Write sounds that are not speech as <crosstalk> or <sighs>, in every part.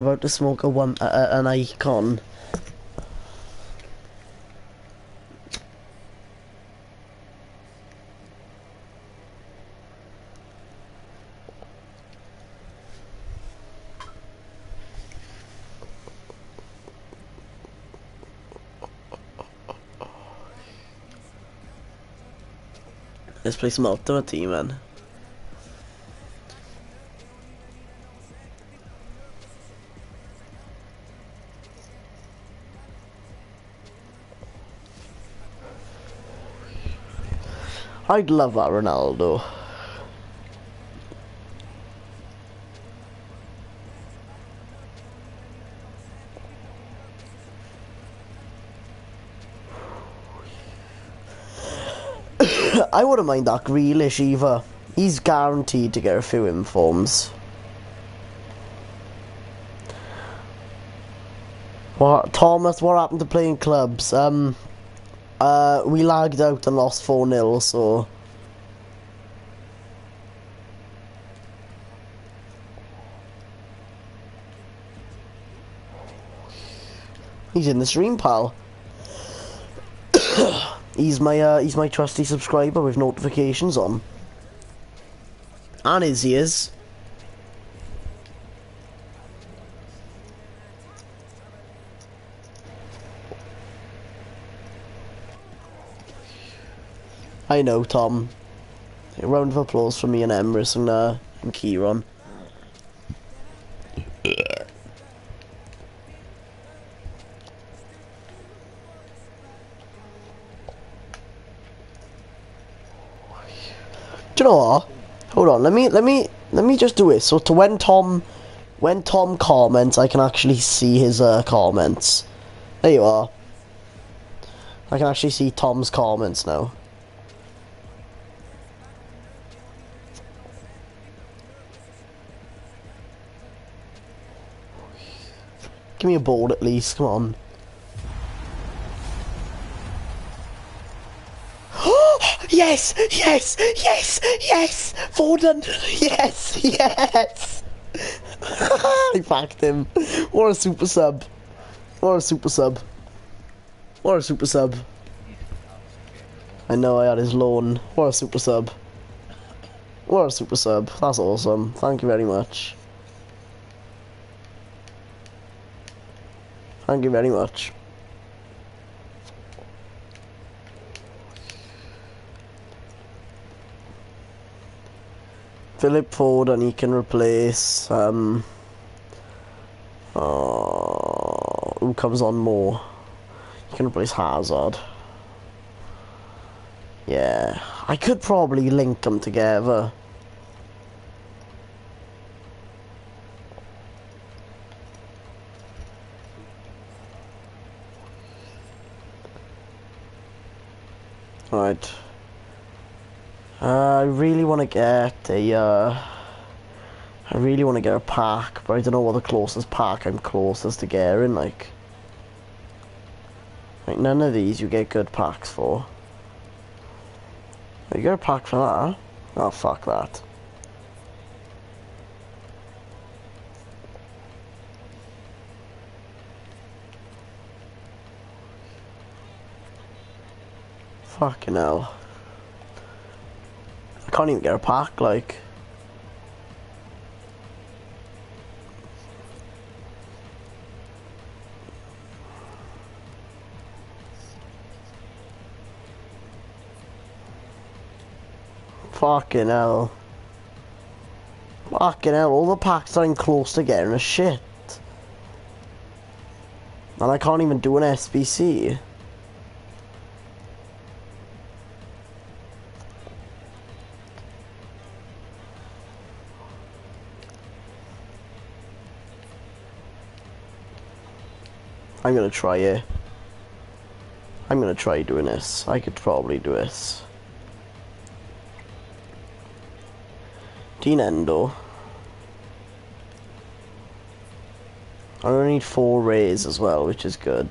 about to smoke a one, uh, an icon. Let's play some Ultimate Team, man. I'd love that Ronaldo. <sighs> I wouldn't mind that Grealish either. He's guaranteed to get a few informs. What Thomas? What happened to playing clubs? Um, uh, we lagged out and lost four 0 So he's in the stream, pal. <coughs> he's my uh, he's my trusty subscriber with notifications on, and his ears. I know, Tom. A round of applause for me and Emrys and, uh, and Keiron. Do you know what? Hold on, let me let me let me just do it. So to when Tom when Tom comments, I can actually see his uh, comments. There you are. I can actually see Tom's comments now. Give me a ball at least, come on. <gasps> yes, yes, yes, yes, Foden, <laughs> yes, yes. <laughs> I backed him. What a super sub. What a super sub. What a super sub. I know I had his loan. What a super sub. What a super sub. That's awesome. Thank you very much. Thank you very much. Philip Foden and he can replace um uh, who comes on more? He can replace Hazard. Yeah, I could probably link them together. Right. Uh, I really want to get a, uh, I really want to get a pack, but I don't know what the closest pack I'm closest to getting, like. Like, none of these you get good packs for. You get a pack for that? Oh, fuck that. Fucking hell. I can't even get a pack, like. Fucking hell. Fucking hell, all the packs are in close to getting a shit. And I can't even do an SBC. I'm gonna try it. I'm gonna try doing this. I could probably do this. Dean Endo. I only need four rays as well, which is good.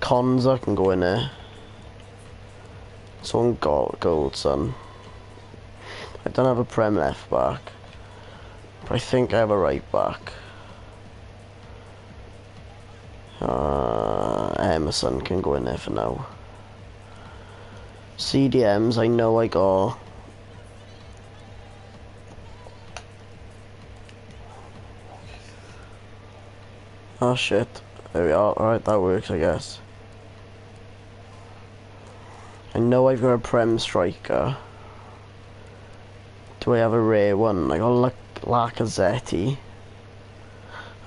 Cons, I can go in there. Someone got Goldson. I don't have a Prem left back. But I think I have a right back. Emerson can go in there for now. CDMs, I know I got. Oh shit. There we are. Alright, that works, I guess. I know I've got a Prem striker. Do I have a rare one? I got Lac Lacazette.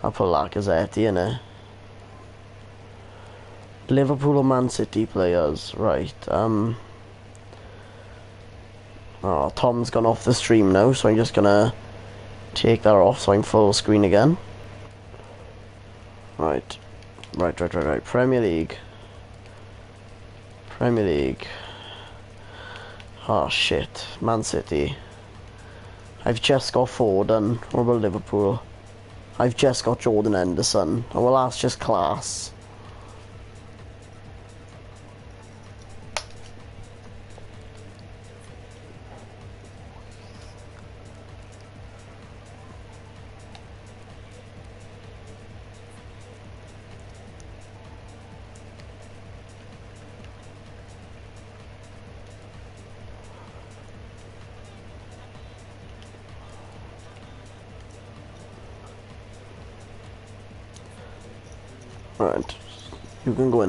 I'll put Lacazette in it. Liverpool or Man City players, right, um... Oh, Tom's gone off the stream now, so I'm just gonna take that off so I'm full screen again. Right. Right, right, right, right. Premier League. Premier League. Oh shit. Man City. I've just got Foden. What about Liverpool? I've just got Jordan Henderson. Oh, well, that's just class.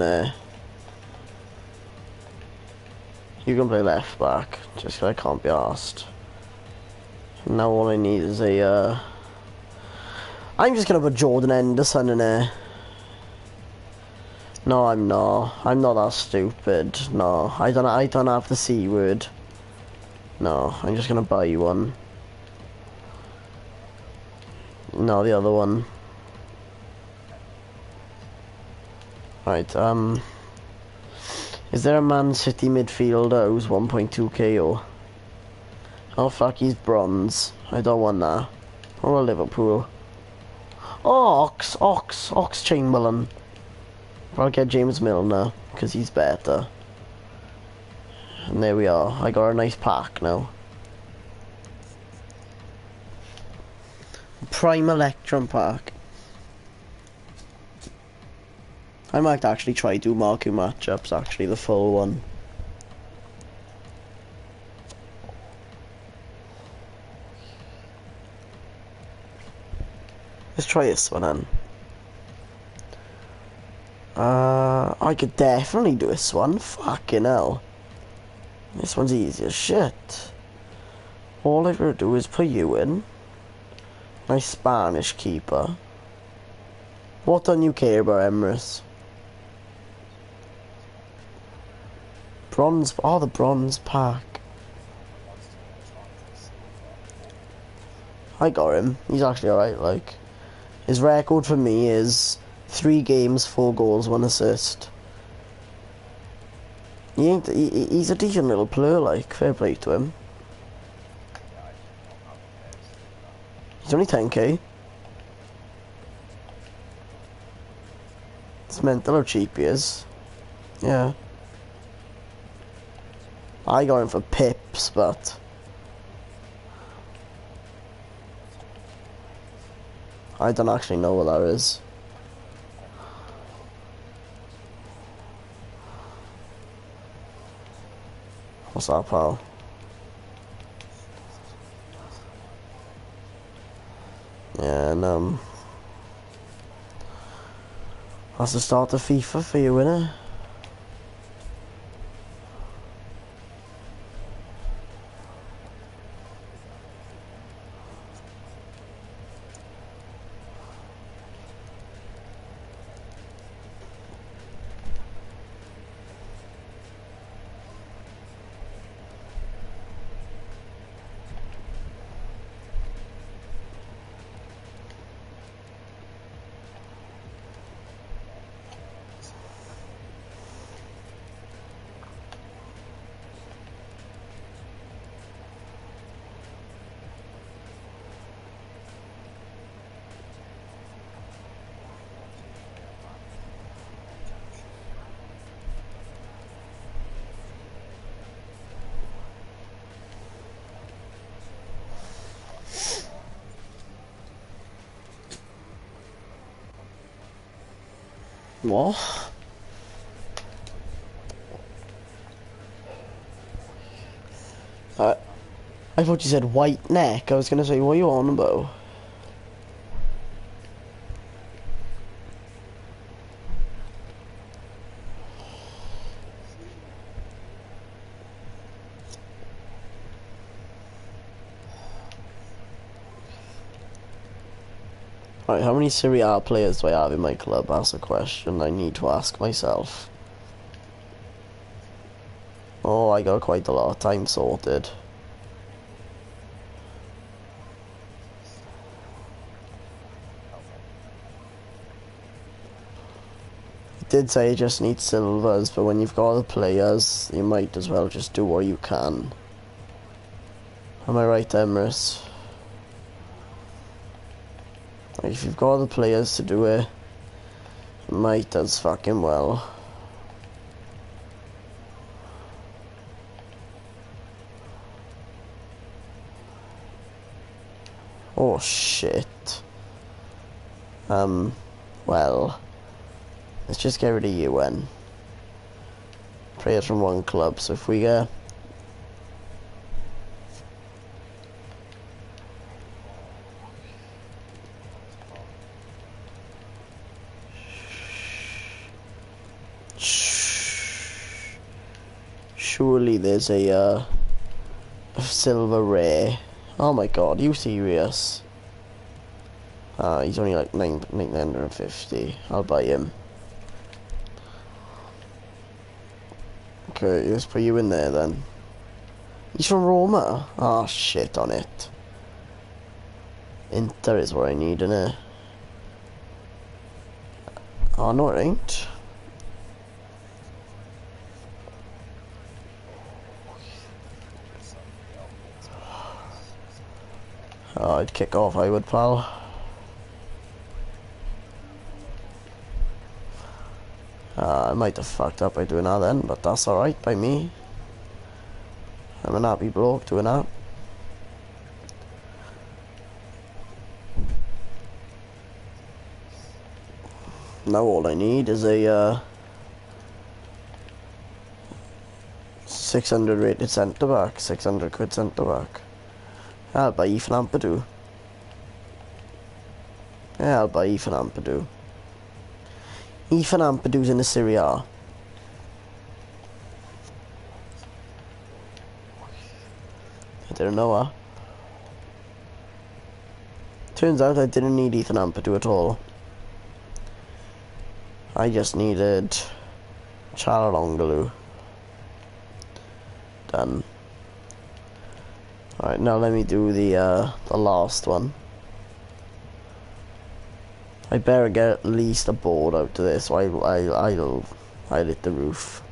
There. You can play left back, just 'cause I can't be asked. Now all I need is a, uh... I'm just gonna put Jordan Henderson in there. No, I'm not. I'm not that stupid. No, I don't. I don't have the C word. No, I'm just gonna buy you one. No, the other one. Right, um... Is there a Man City midfielder who's 1.2k or... Oh fuck, he's bronze. I don't want that. Or a Liverpool. Oh, Ox, Ox, Ox Chamberlain. I'll get James Milner, because he's better. And there we are. I got a nice pack now. Prime Electrum pack. I might actually try do Marquee matchups, actually, the full one. Let's try this one then. Uh, I could definitely do this one. Fucking hell. This one's easy as shit. All I've got to do is put you in. My Spanish keeper. What don't you care about Emrys? Bronze, oh the bronze pack. I got him. He's actually alright, like. His record for me is three games, four goals, one assist. He ain't, he, he's a decent little player, like, fair play to him. He's only 10k. It's mental how cheap he is. Yeah. I got him for pips, but... I don't actually know what that is. What's that, pal? Yeah, and um... That's the start of FIFA for you, innit? What? Uh, I thought you said white neck. I was gonna say, what are you on about? Right, how many Serie A players do I have in my club? That's a question I need to ask myself. Oh, I got quite a lot of time sorted. did say you just need silvers, but when you've got the players, you might as well just do what you can. Am I right, Emrys? If you've got the players to do it, might as fucking well. Oh shit. Um, well, let's just get rid of you UN. Players from one club, so if we get there's a, uh, silver rare. Oh my god, you serious? Uh, he's only like 9, 950. I'll buy him. Okay, let's put you in there then. He's from Roma? Oh, shit on it. Inter is what I need, innit? Oh, no it ain't. I'd kick off, I would, pal. Uh, I might have fucked up by doing that then, but that's alright by me. I'm an happy bloke doing that. Now all I need is a uh, 600 rated centre back, 600 quid centre back. I'll buy Ampadu. Yeah, I'll buy Ethan Ampadu. Ethan Ampadu's in the Serie A. I didn't know that. Turns out I didn't need Ethan Ampadu at all. I just needed Calhanoglu. Done. Alright, now let me do the, uh, the last one. I better get at least a board out to this, I, I, I'll, I'll hit the roof.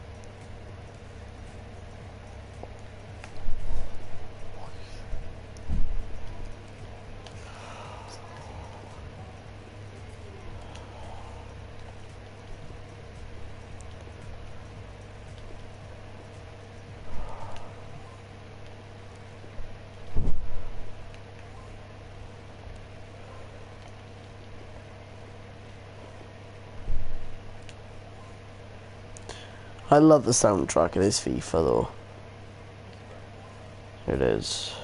I love the soundtrack of this FIFA though. It is.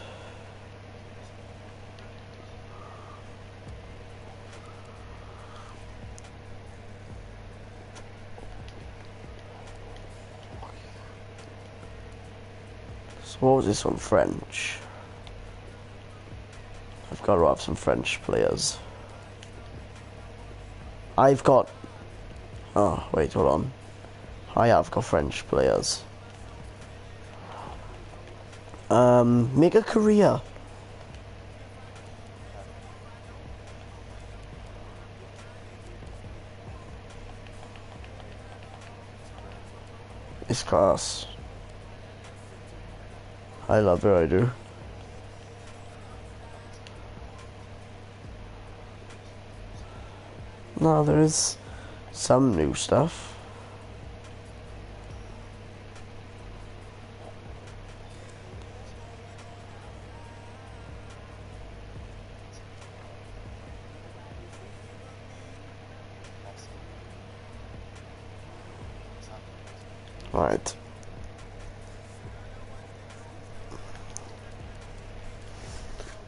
So what was this one? French. I've got to have some French players. I've got... Oh, wait, hold on. I have got French players. Um, Mega Korea. It's class. I love it, I do. Now there is some new stuff. Right.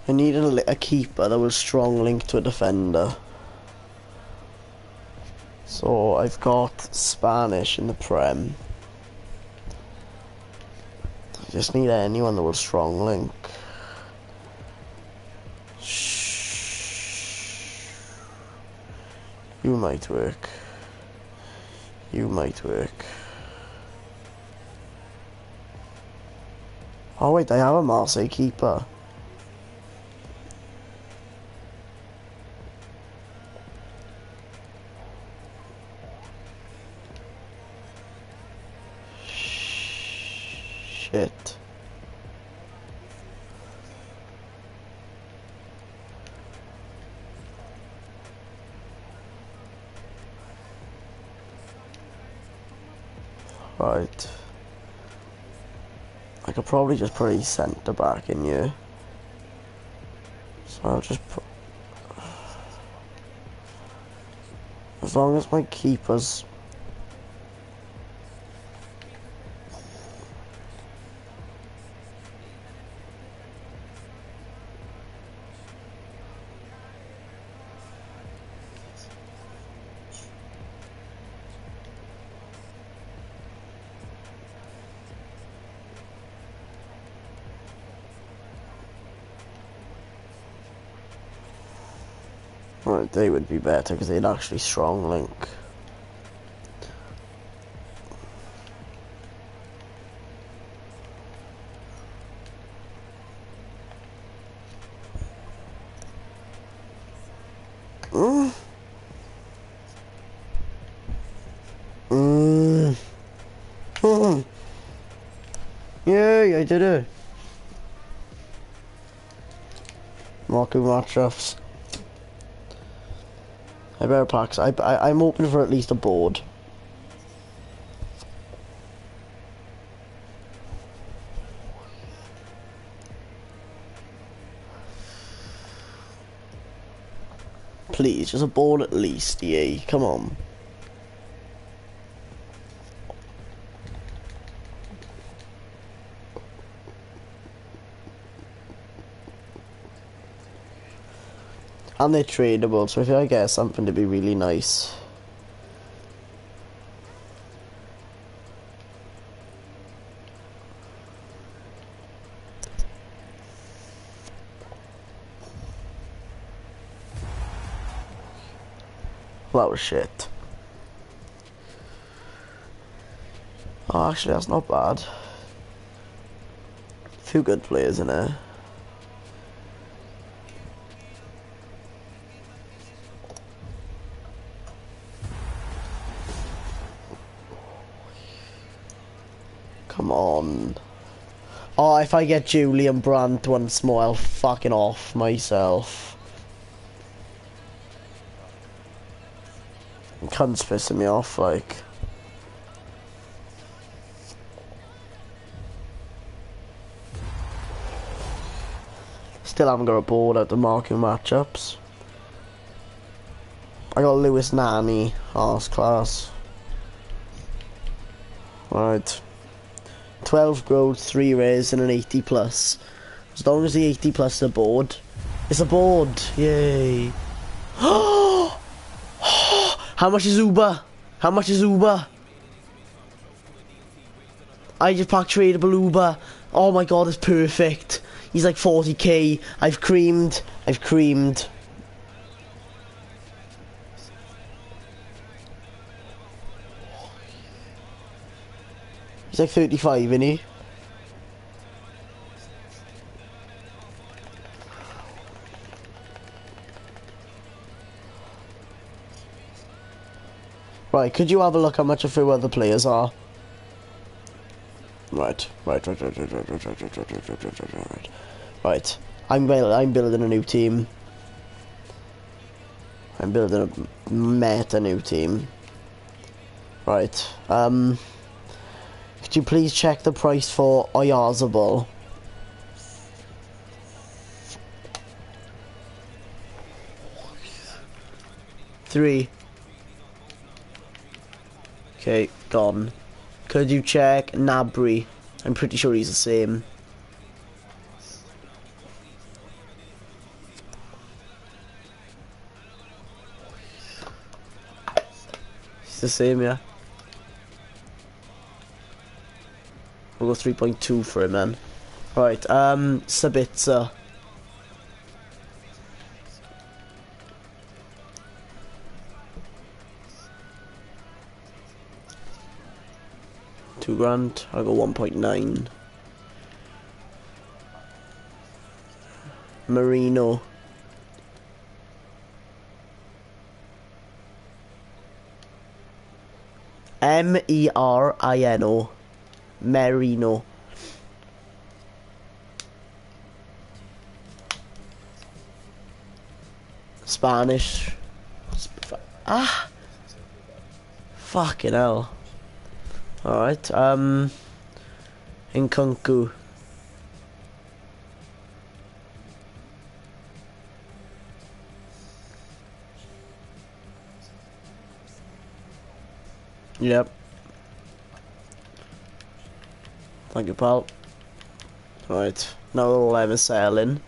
I need a, a keeper that will strong link to a defender. So I've got Spanish in the Prem. I just need anyone that will strong link. You might work. You might work. Oh wait, I have a Marseille keeper. Probably just put a centre back in here. So I'll just put... As long as my keeper's Right, they would be better because they'd actually strong link. Mm. Mm. <laughs> Yay, I did it. Marquee matchups. I better pack. I, I I'm open for at least a board. Please, just a board at least, yeah. Come on. And they're tradable, so if I get something to be really nice. That was shit. Oh, actually, that's not bad. Few good players in there. Come on. Oh, if I get Julian Brandt once more, I'll fucking off myself. Cunt's pissing me off, like. Still haven't got a board at the Marquee matchups. I got Lewis Nani, arse class. Right. 12 growth, 3 rares, and an 80 plus. As long as the 80 plus is a board. It's a board! Yay! <gasps> How much is Uber? How much is Uber? I just packed tradable Uber. Oh my god, it's perfect. He's like 40k. I've creamed. I've creamed. He's like 35, isn't he? Right, could you have a look how much a few other players are? Right, right, right, right, right, right, right, right, right, right, right, right, right, right, right. Right, I'm I'm building a new team. I'm building a meta new team. Right, um, could you please check the price for Oyarzabal? Three. Okay, gone. Could you check Gnabry? I'm pretty sure he's the same. He's the same, yeah. Go 3.2 for him then. Right, um, Sabitzer. Two grand. I'll go 1.9. Merino. M E R I N O. Merino. Spanish. Sp ah! Fucking hell. Alright, um. Nkunku. Yep. Thank you, pal. Right, now we'll let sailing.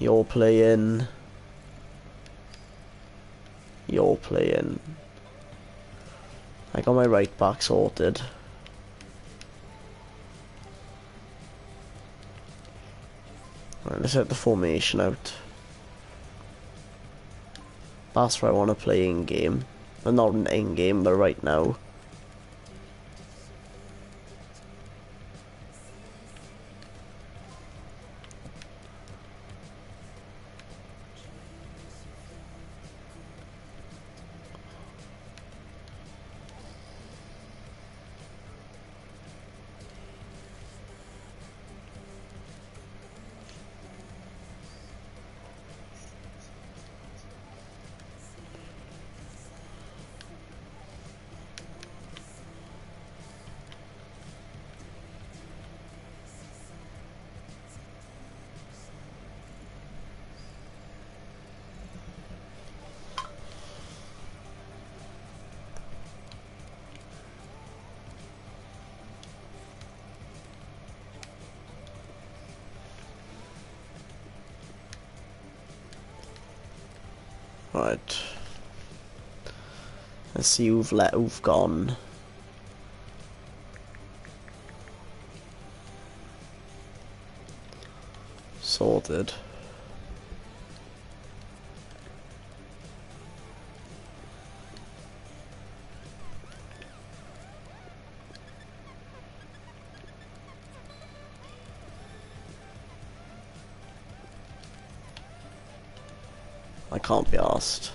You're playing. You're playing. I got my right back sorted. Right, let's set the formation out. That's where I want to play in game. Not an in game, but right now. Right. Let's see who've let who've gone. Sorted. Can't be asked.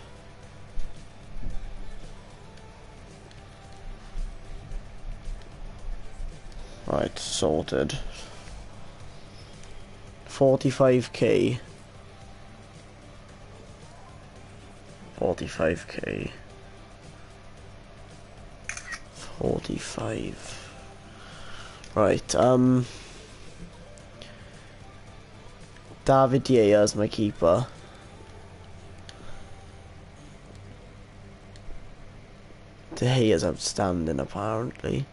Right, sorted. 45k. 45k. 45. Right, um... David Raya as my keeper. De is outstanding apparently.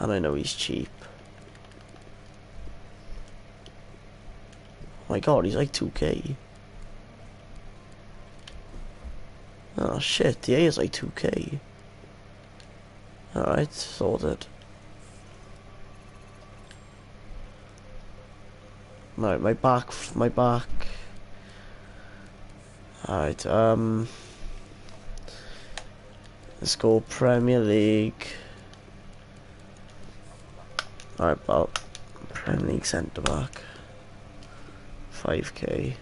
And I know he's cheap. Oh my god, he's like 2k. Oh shit, the A is like 2k. Alright, sorted. Right, my back, my back. Alright, um... Let's go Premier League. Alright, well, Premier League centre back. 5k.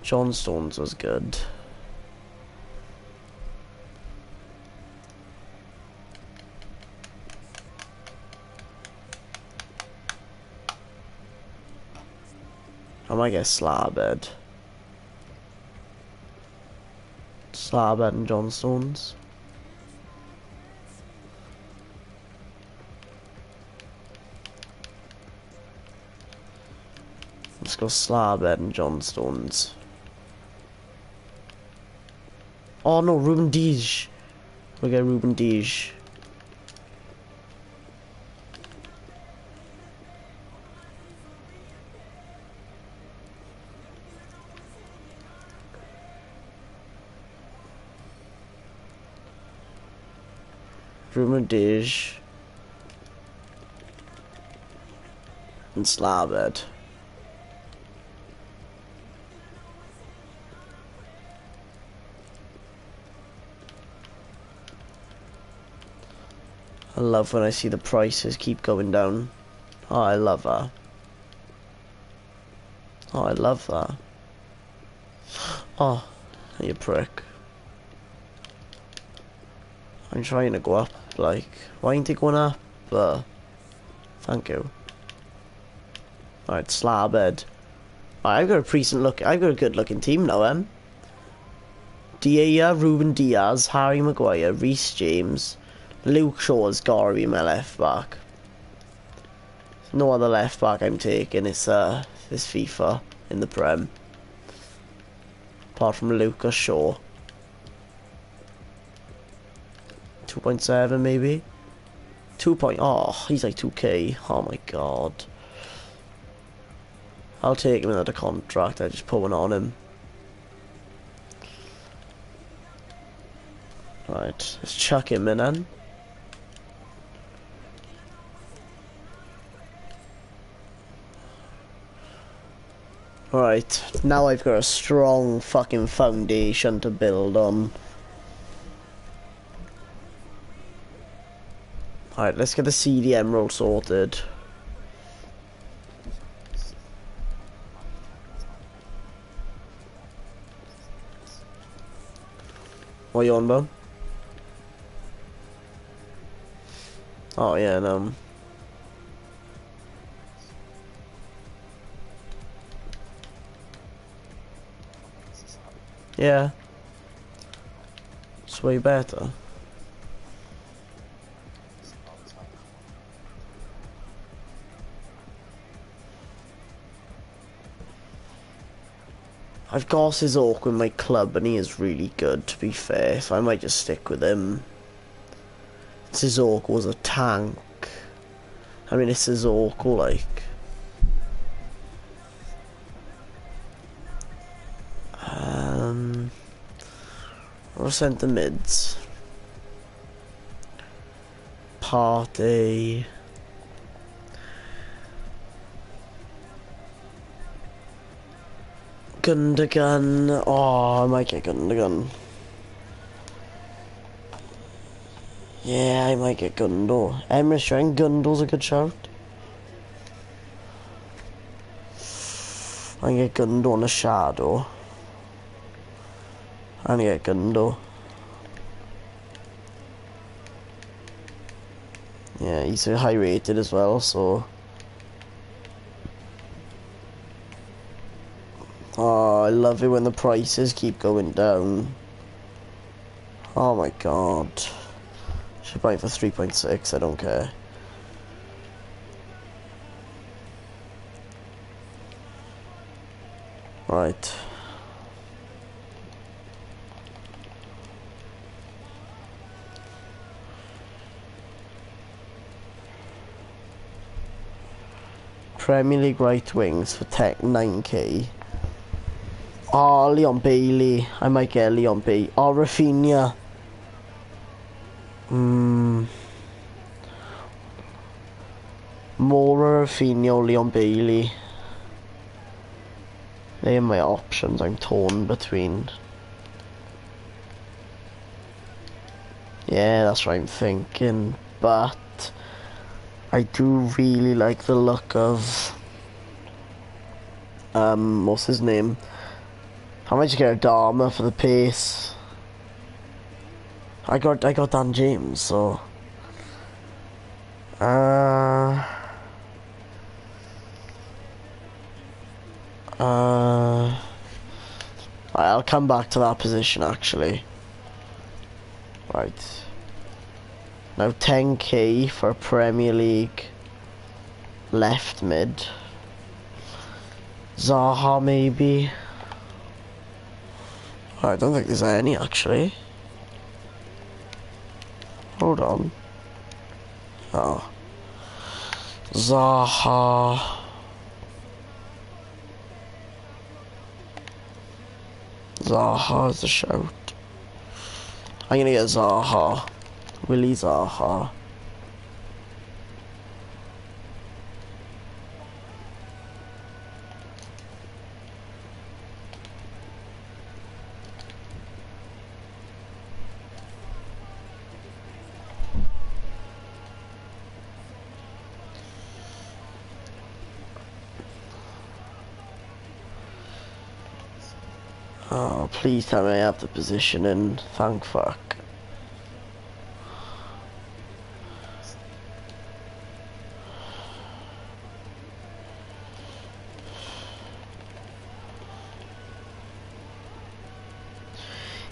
John Stones was good. I might get Slabhead. Slabhead and John Stones. Let's go Slabhead and John Stones. Oh no, Ruben Dias. We get Ruben Dias. Dias. And Slabhead. I love when I see the prices keep going down. Oh, I love that. Oh, I love that. Oh, you prick. I'm trying to go up, like, why ain't it going up? Uh, thank you. Alright, Slabhead. Right, I've got a decent look, I've got a good looking team now, em. Dias, Ruben Dias, Harry Maguire, Reece James, Luke Shaw's gotta be my left back. No other left back I'm taking. It's uh this FIFA in the Prem. Apart from Lucas Shaw. 2.7 maybe? 2. Point, oh, he's like 2k. Oh my god. I'll take him in the contract. I just put one on him. Right, let's chuck him in then. Right, now I've got a strong fucking foundation to build on. Alright, let's get the CDM roll sorted. What are you on, bro? Oh, yeah, and, um... Yeah. It's way better. I've got Sizork with my club and he is really good to be fair, so I might just stick with him. Sizork was a tank. I mean, it's Sizork, like... Um, I'll send the mids. Partey. Gundogan. Oh, I might get Gundogan. Yeah, I might get Gundo. Emre Strang, Gundo's a good shout. I can get Gundo on a shadow. I get Gundo. Yeah, he's high rated as well, so... Oh, I love it when the prices keep going down. Oh my god. Should buy it for 3.6, I don't care. Right. Premier League right wings for Tech 9k. Oh, Leon Bailey. I might get Leon Bailey. Oh, Raphinha. Hmm. Moura, Raphinha, Leon Bailey. They are my options I'm torn between. Yeah, that's what I'm thinking. But I do really like the look of um what's his name? How much you get Adama for the pace? I got I got Dan James, so uh uh I'll come back to that position actually. Right. Now 10k for Premier League left mid. Zaha maybe. Oh, I don't think there's any actually. Hold on. Oh. Zaha. Zaha's a shout. I'm gonna get Zaha. Willie Zaha. Oh, please tell me I have the position and thank fuck.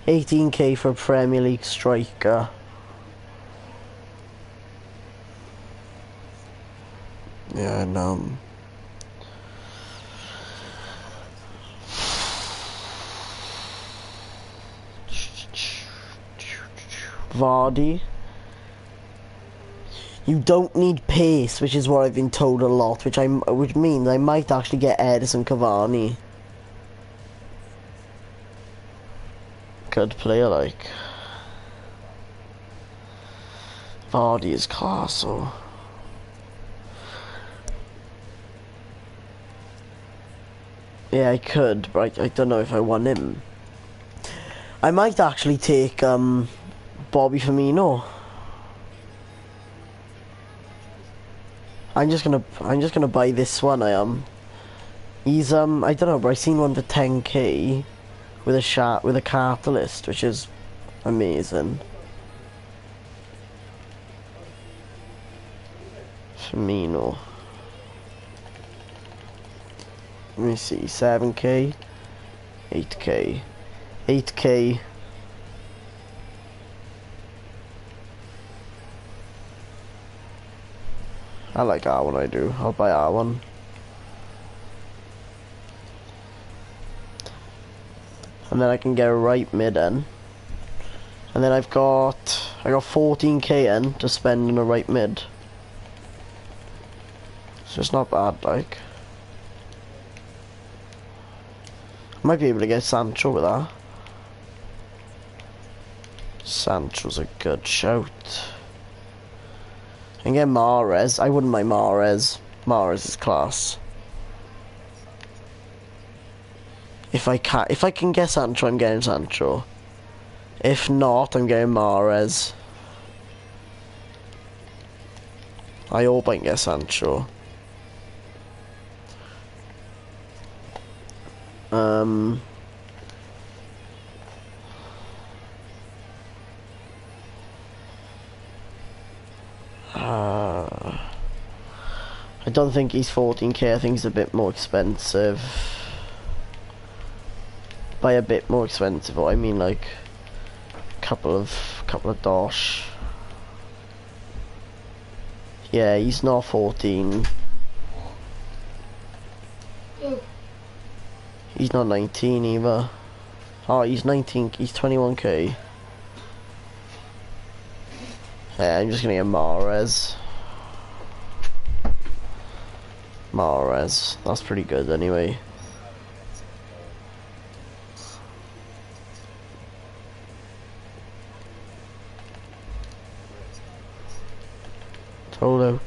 Eighteen K for Premier League striker. Yeah, and um Vardy. You don't need pace, which is what I've been told a lot, which I which means I might actually get Edinson Cavani. Good player, like. Vardy is class, so. Yeah, I could, but I, I don't know if I want him. I might actually take um, Bobby Firmino. I'm just gonna I'm just gonna buy this one. I am. He's um I don't know, but I seen one for 10k with a shot with a catalyst, which is amazing. Firmino. Let me see, 7k, 8k, 8k. I like R1 I do. I'll buy R1. And then I can get a right mid. And then I've got I got 14k in to spend on a right mid. So it's not bad like. I might be able to get Sancho with that. Sancho's a good shout. And get Mahrez. I wouldn't mind Mahrez. Mahrez is class. If I can, if I can get Sancho, I'm getting Sancho. If not, I'm getting Mahrez. I hope I can get Sancho. Um. Don't think he's 14k. I think he's a bit more expensive. By a bit more expensive, I mean like a couple of couple of dosh. Yeah, he's not 14. He's not 19 either. Oh, he's 19. He's 21k. Yeah, I'm just gonna get Mahrez. Mahrez. That's pretty good anyway. Toto.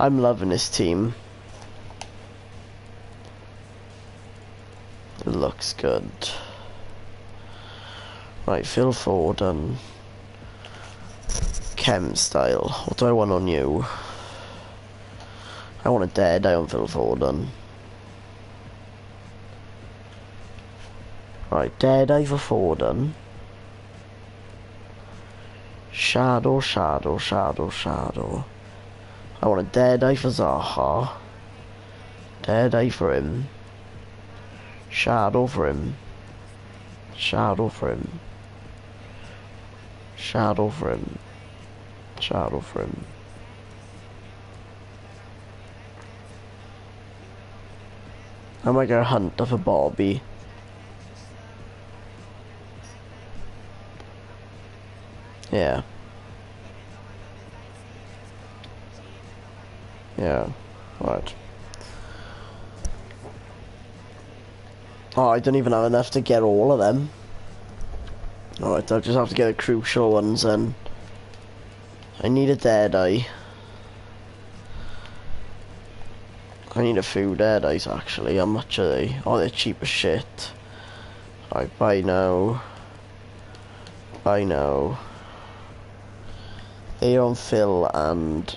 I'm loving this team. It looks good. Right, Phil Foden. Chem um, style. What do I want on you? I want a dead eye on Phil Foden. Um. Right, dead eye for Foden. Um. Shadow, shadow, shadow, shadow. I want a dead eye for Zaha. Dead eye for him. Shadow over him. Shadow over him. Shadow over him. Shadow over him. I might go hunt for Bobby. Yeah. Yeah. Right. Oh, I don't even have enough to get all of them. Alright, I'll just have to get the crucial ones then. I need a dead eye. I need a few dead eyes actually. How much are they? Oh, they're cheap as shit. Right, buy now. Buy now. Aeon Phil and...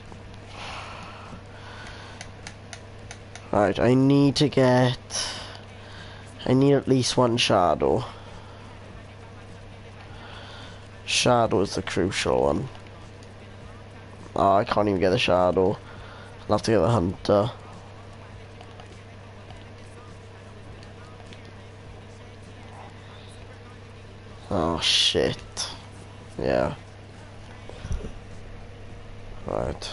Alright, I need to get... I need at least one shadow. Shadow is the crucial one. Oh, I can't even get the shadow. I'll have to get the hunter. Oh shit. Yeah. Right.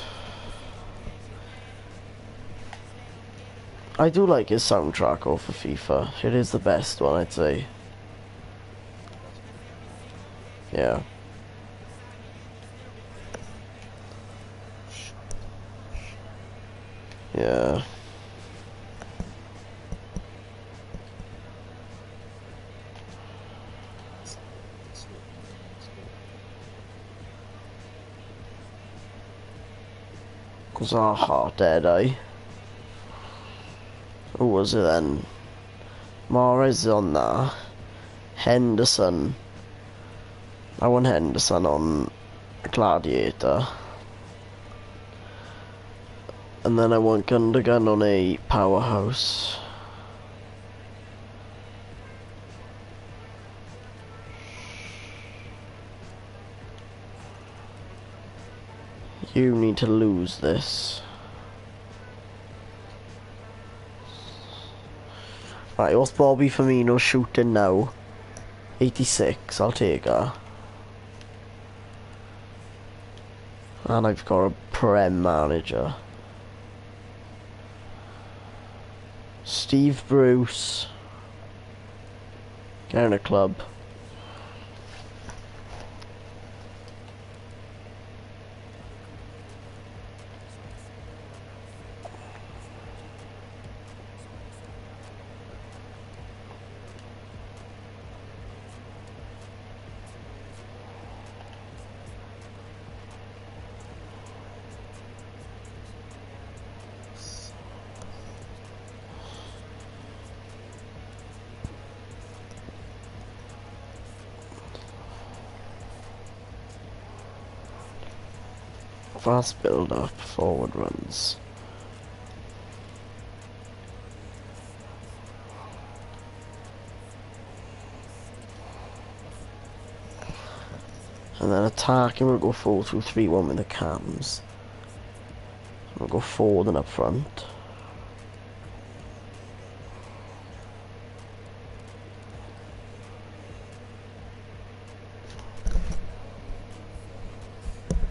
I do like his soundtrack over FIFA. It is the best one, I'd say. Yeah. Yeah. Zaha dead, eh? Who was it then? Mahrez on there. Henderson. I want Henderson on Gladiator. And then I want Gundogan on a Powerhouse. You need to lose this. Right, what's Bobby Firmino shooting now? 86, I'll take her. And I've got a Prem manager. Steve Bruce. In a club. Fast build up, forward runs. And then attacking we'll go 4 2 3 1 with the cams. We'll go forward and up front.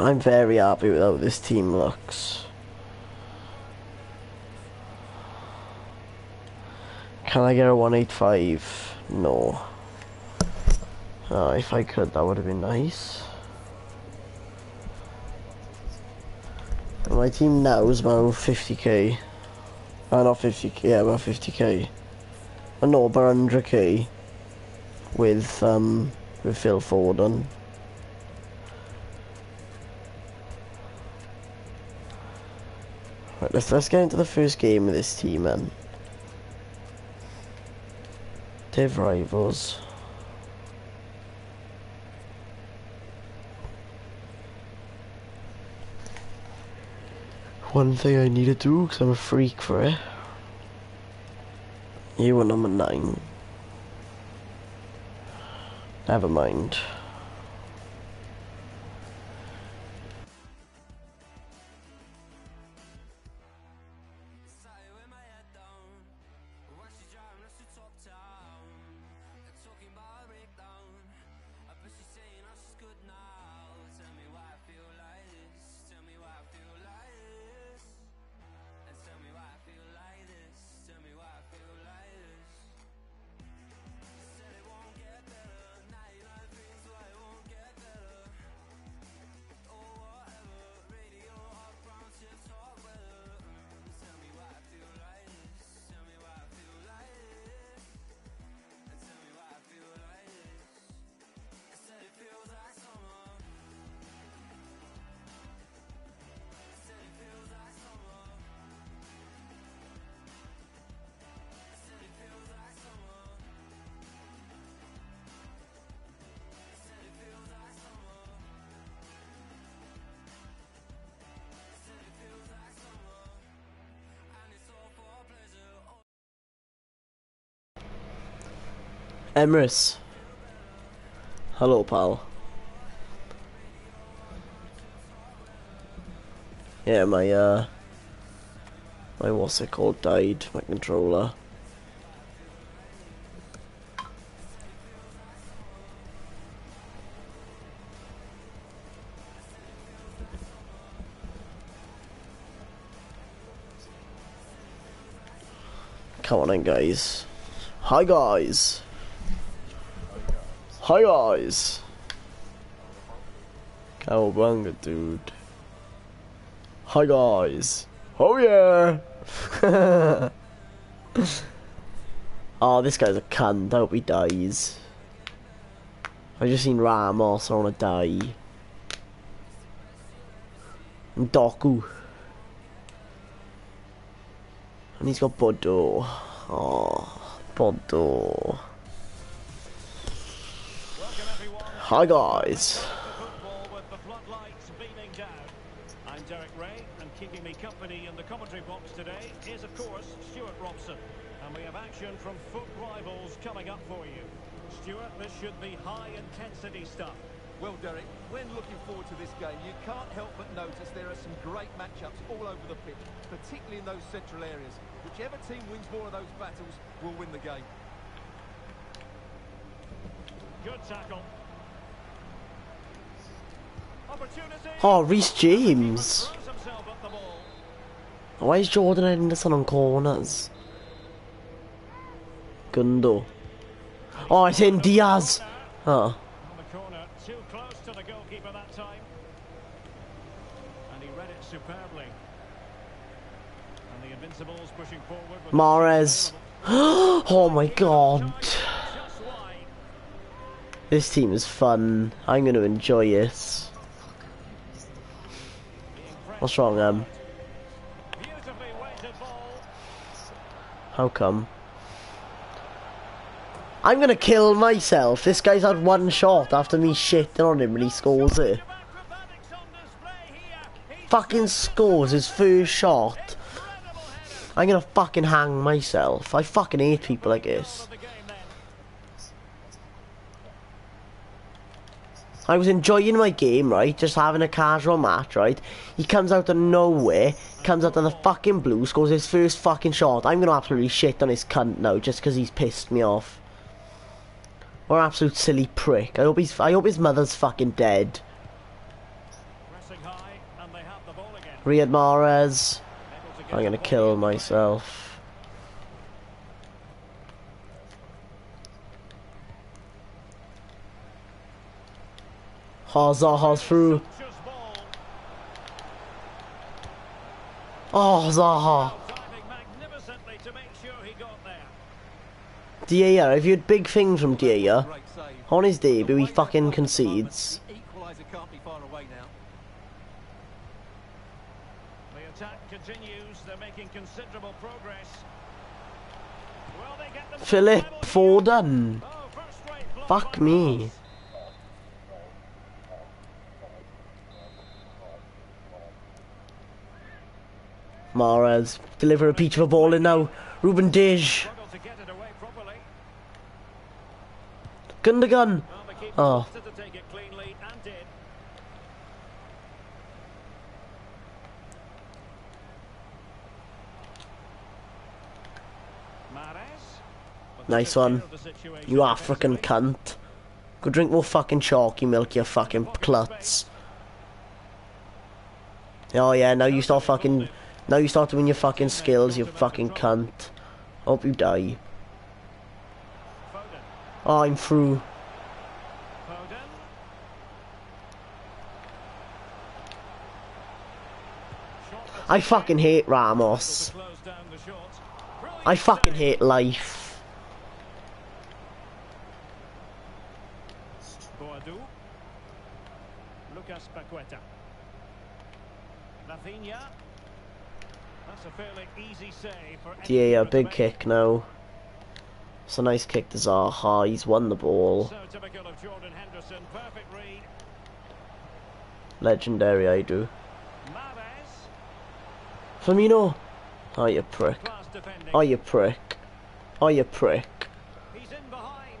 I'm very happy with how this team looks. Can I get a 185? No. Uh, if I could, that would have been nice. My team now is about 50k. Uh, not 50k, yeah, about 50k. Uh, no, about 100k. with um with Phil Foden. Right, let's let's get into the first game of this team then. Div rivals. One thing I need to do, because I'm a freak for it. You were number nine. Never mind. Emrys. Hello, pal. Yeah, my, uh... My, what's it called, died. My controller. Come on in, guys. Hi, guys. Hi guys! Cowabunga dude. Hi guys! Oh yeah! oh, this guy's a cunt. I hope he dies. I just seen Ramos. I wanna die. And Doku. And he's got Bodo. Oh, Bodo. Hi guys. I'm Derek Ray, and keeping me company in the commentary box today is, of course, Stuart Robson. And we have action from FUT Rivals coming up for you. Stuart, this should be high-intensity stuff. Well, Derek, when looking forward to this game, you can't help but notice there are some great matchups all over the pitch, particularly in those central areas. Whichever team wins more of those battles will win the game. Good tackle. Oh, Reece James. Why is Jordan Henderson on corners? Gundo. Oh, it's in Dias. Oh. Mahrez. <gasps> oh my god. This team is fun. I'm going to enjoy it. What's wrong, um? How come? I'm gonna kill myself. This guy's had one shot after me shitting on him and he scores it. Fucking scores his first shot. I'm gonna fucking hang myself. I fucking hate people like this. I was enjoying my game, right? Just having a casual match, right? He comes out of nowhere, comes out of the fucking blue, scores his first fucking shot. I'm gonna absolutely shit on his cunt now just because he's pissed me off. What an absolute silly prick. I hope he's I hope his mother's fucking dead. Riyad Mahrez. I'm gonna kill myself. Oh, Zaha's through. Oh, Zaha. Dier, have you had big things from Dier? On his debut, he fucking concedes. the equaliser can't be far away now. The attack continues. They're making considerable progress. Well, they get them Philip level here. Foden. Oh, first-rate block Fuck by me. Ramos. Mahrez, deliver a peach of a ball in now. Ruben properly. Gundogan. Oh. Nice one. You African cunt. Go drink more fucking chalky milk, you fucking klutz. Oh yeah, now you start fucking... Now you start doing your fucking skills, you fucking cunt. Hope you die. Oh, I'm through. I fucking hate Ramos. I fucking hate life. Lucas Paqueta. Rafinha. That's a fairly easy save for any Yeah, yeah, keeper to big kick now. It's a nice kick to Zaha, he's won the ball. So typical of Jordan Henderson. Perfect. Legendary, I do. Firmino! Oh, you prick. Oh, you prick. Oh, you prick. He's in behind.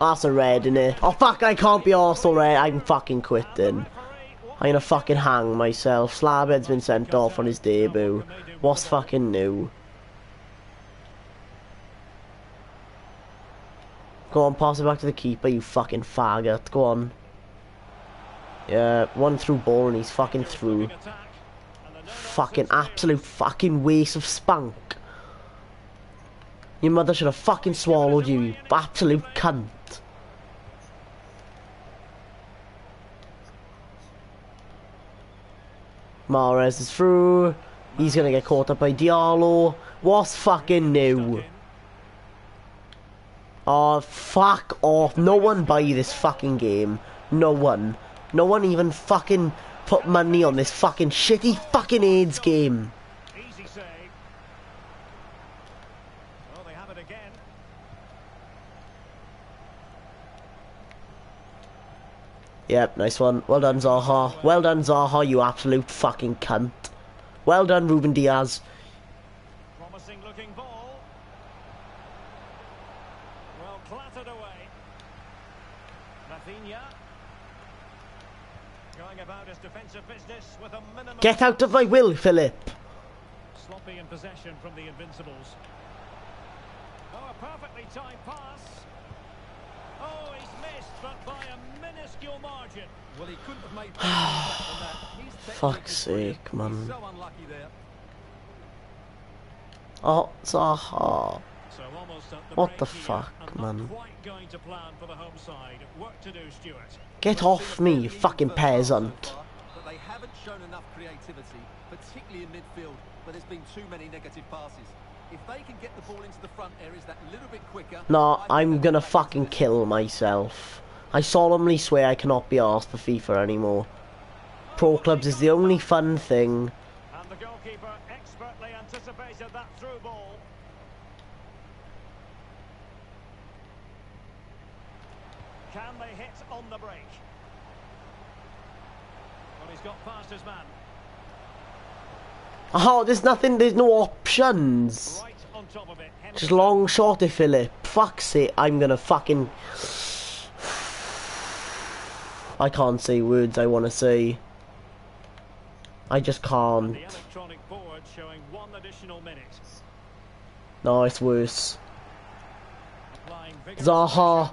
That's a red, innit? Oh, fuck, I can't be Arsenal red. I'm fucking quitting. I'm gonna fucking hang myself. Slabhead's been sent off on his debut. What's fucking new? Go on, pass it back to the keeper, you fucking faggot. Go on. Yeah, one through ball and he's fucking through. Fucking absolute fucking waste of spunk. Your mother should have fucking swallowed you, you absolute cunt. Mahrez is through. He's gonna get caught up by Diallo. What's fucking new? Oh, fuck off. No one buy this fucking game. No one. No one even fucking put money on this fucking shitty fucking AIDS game. Easy save. Oh, they have it again. Yep, nice one. Well done, Zaha. Well done, Zaha, you absolute fucking cunt. Well done, Ruben Dias. Promising looking ball. Well clattered away. Rafinha. Going about his defensive business with a minimum. Get out of my will, Philip. Sloppy in possession from the Invincibles. <sighs> Fuck's sake, man. Oh, Zaha. What the fuck, man? Get off me, you fucking peasant. But they haven't shown enough creativity, particularly in midfield, where there's been too many negative passes. If they can get the ball into the front areas that little bit quicker... No, I'm gonna fucking kill myself. I solemnly swear I cannot be asked for FIFA anymore. Pro Clubs is the only fun thing. And the goalkeeper expertly anticipated that through ball. Can they hit on the break? Well, he's got past his man. Oh, there's nothing, there's no options. Right on top of it. Just long shot it, Philip. Fuck's it, I'm gonna fucking... <sighs> I can't say words I want to say. I just can't. The electronic board showing one additional minute. No, it's worse. Zaha.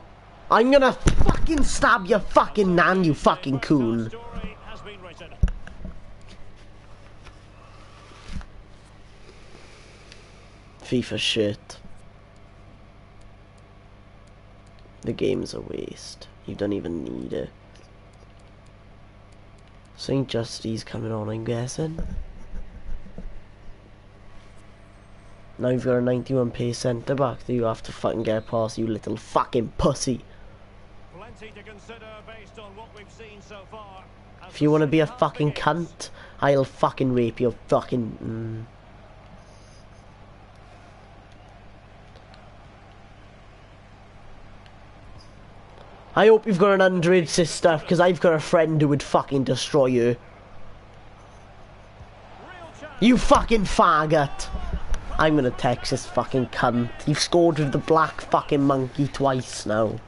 I'm gonna fucking stab your fucking nan, you fucking coon. half story has been written. FIFA shit. The game's a waste. You don't even need it. St. Justice coming on, I'm guessing. Now you've got a 91 pace centre back that you have to fucking get past, you little fucking pussy. Plenty to consider based on what we've seen so far. If you want to be a fucking begins. cunt, I'll fucking rape your fucking. Mm. I hope you've got an underage sister, because I've got a friend who would fucking destroy you. You fucking faggot! I'm gonna text this fucking cunt. You've scored with the black fucking monkey twice now.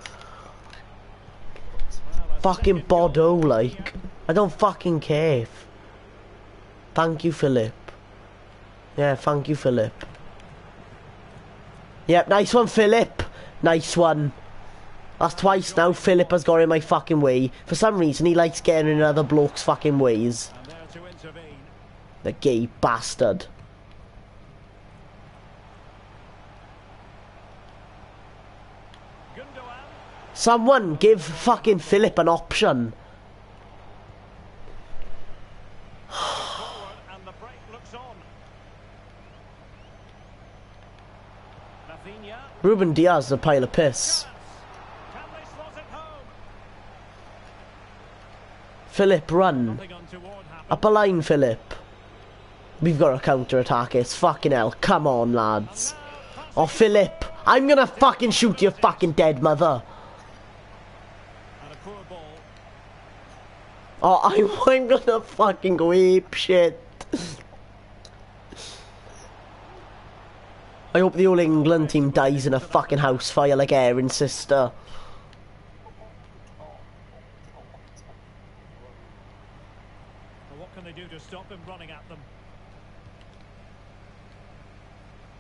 Fucking Bordeaux, like. I don't fucking care. Thank you, Philip. Yeah, thank you, Philip. Yep, nice one, Philip. Nice one. That's twice now. Philip has got in my fucking way. For some reason, he likes getting in other blokes' fucking ways. The gay bastard. Someone give fucking Philip an option. <sighs> Ruben Dias is a pile of piss. Can they slot it home? Philip, run. Up a line, Philip. We've got a counter attack it. Fucking hell. Come on, lads. Oh, Philip. I'm gonna fucking shoot your fucking dead mother. Oh, <laughs> I'm, I'm gonna fucking go ape shit. I hope the All England team dies in a fucking house fire like Aaron's sister. Well, what can they do to stop him running at them?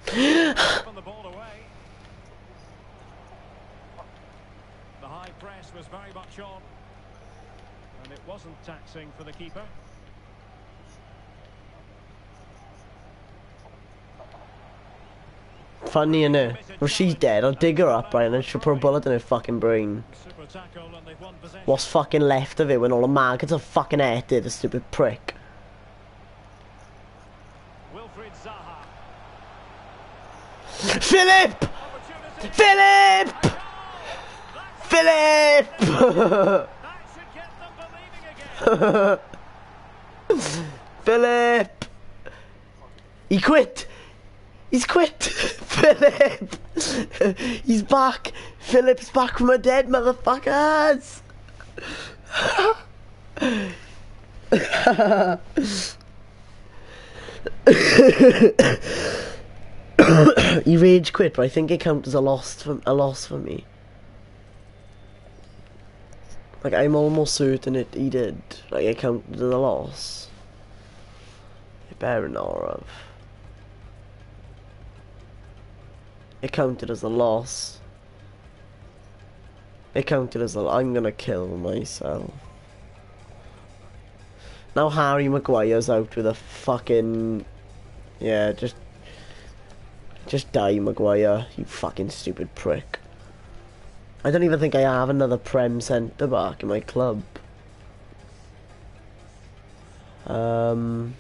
Open the ball away. The high press was very much on. And it wasn't taxing for the keeper. Funny, innit? Well, she's dead. I'll dig her up, right, and then she'll put a bullet in her fucking brain. Super tackle and they've won possession. What's fucking left of it when all the maggots are fucking ate it, the stupid prick. Wilfried Zaha. Philip! Philip! Philip! Philip! He quit! He's quit! <laughs> Philip! He's back! Philip's back from the dead, motherfuckers! <laughs> <coughs> he rage quit, but I think it counts as a loss for a loss for me. Like I'm almost certain it he did. Like it counted as a loss. It better not have. It counted as a loss. It counted as a. I'm gonna kill myself. Now Harry Maguire's out with a fucking. Yeah, just. Just die, Maguire, you fucking stupid prick. I don't even think I have another Prem centre back in my club. Um.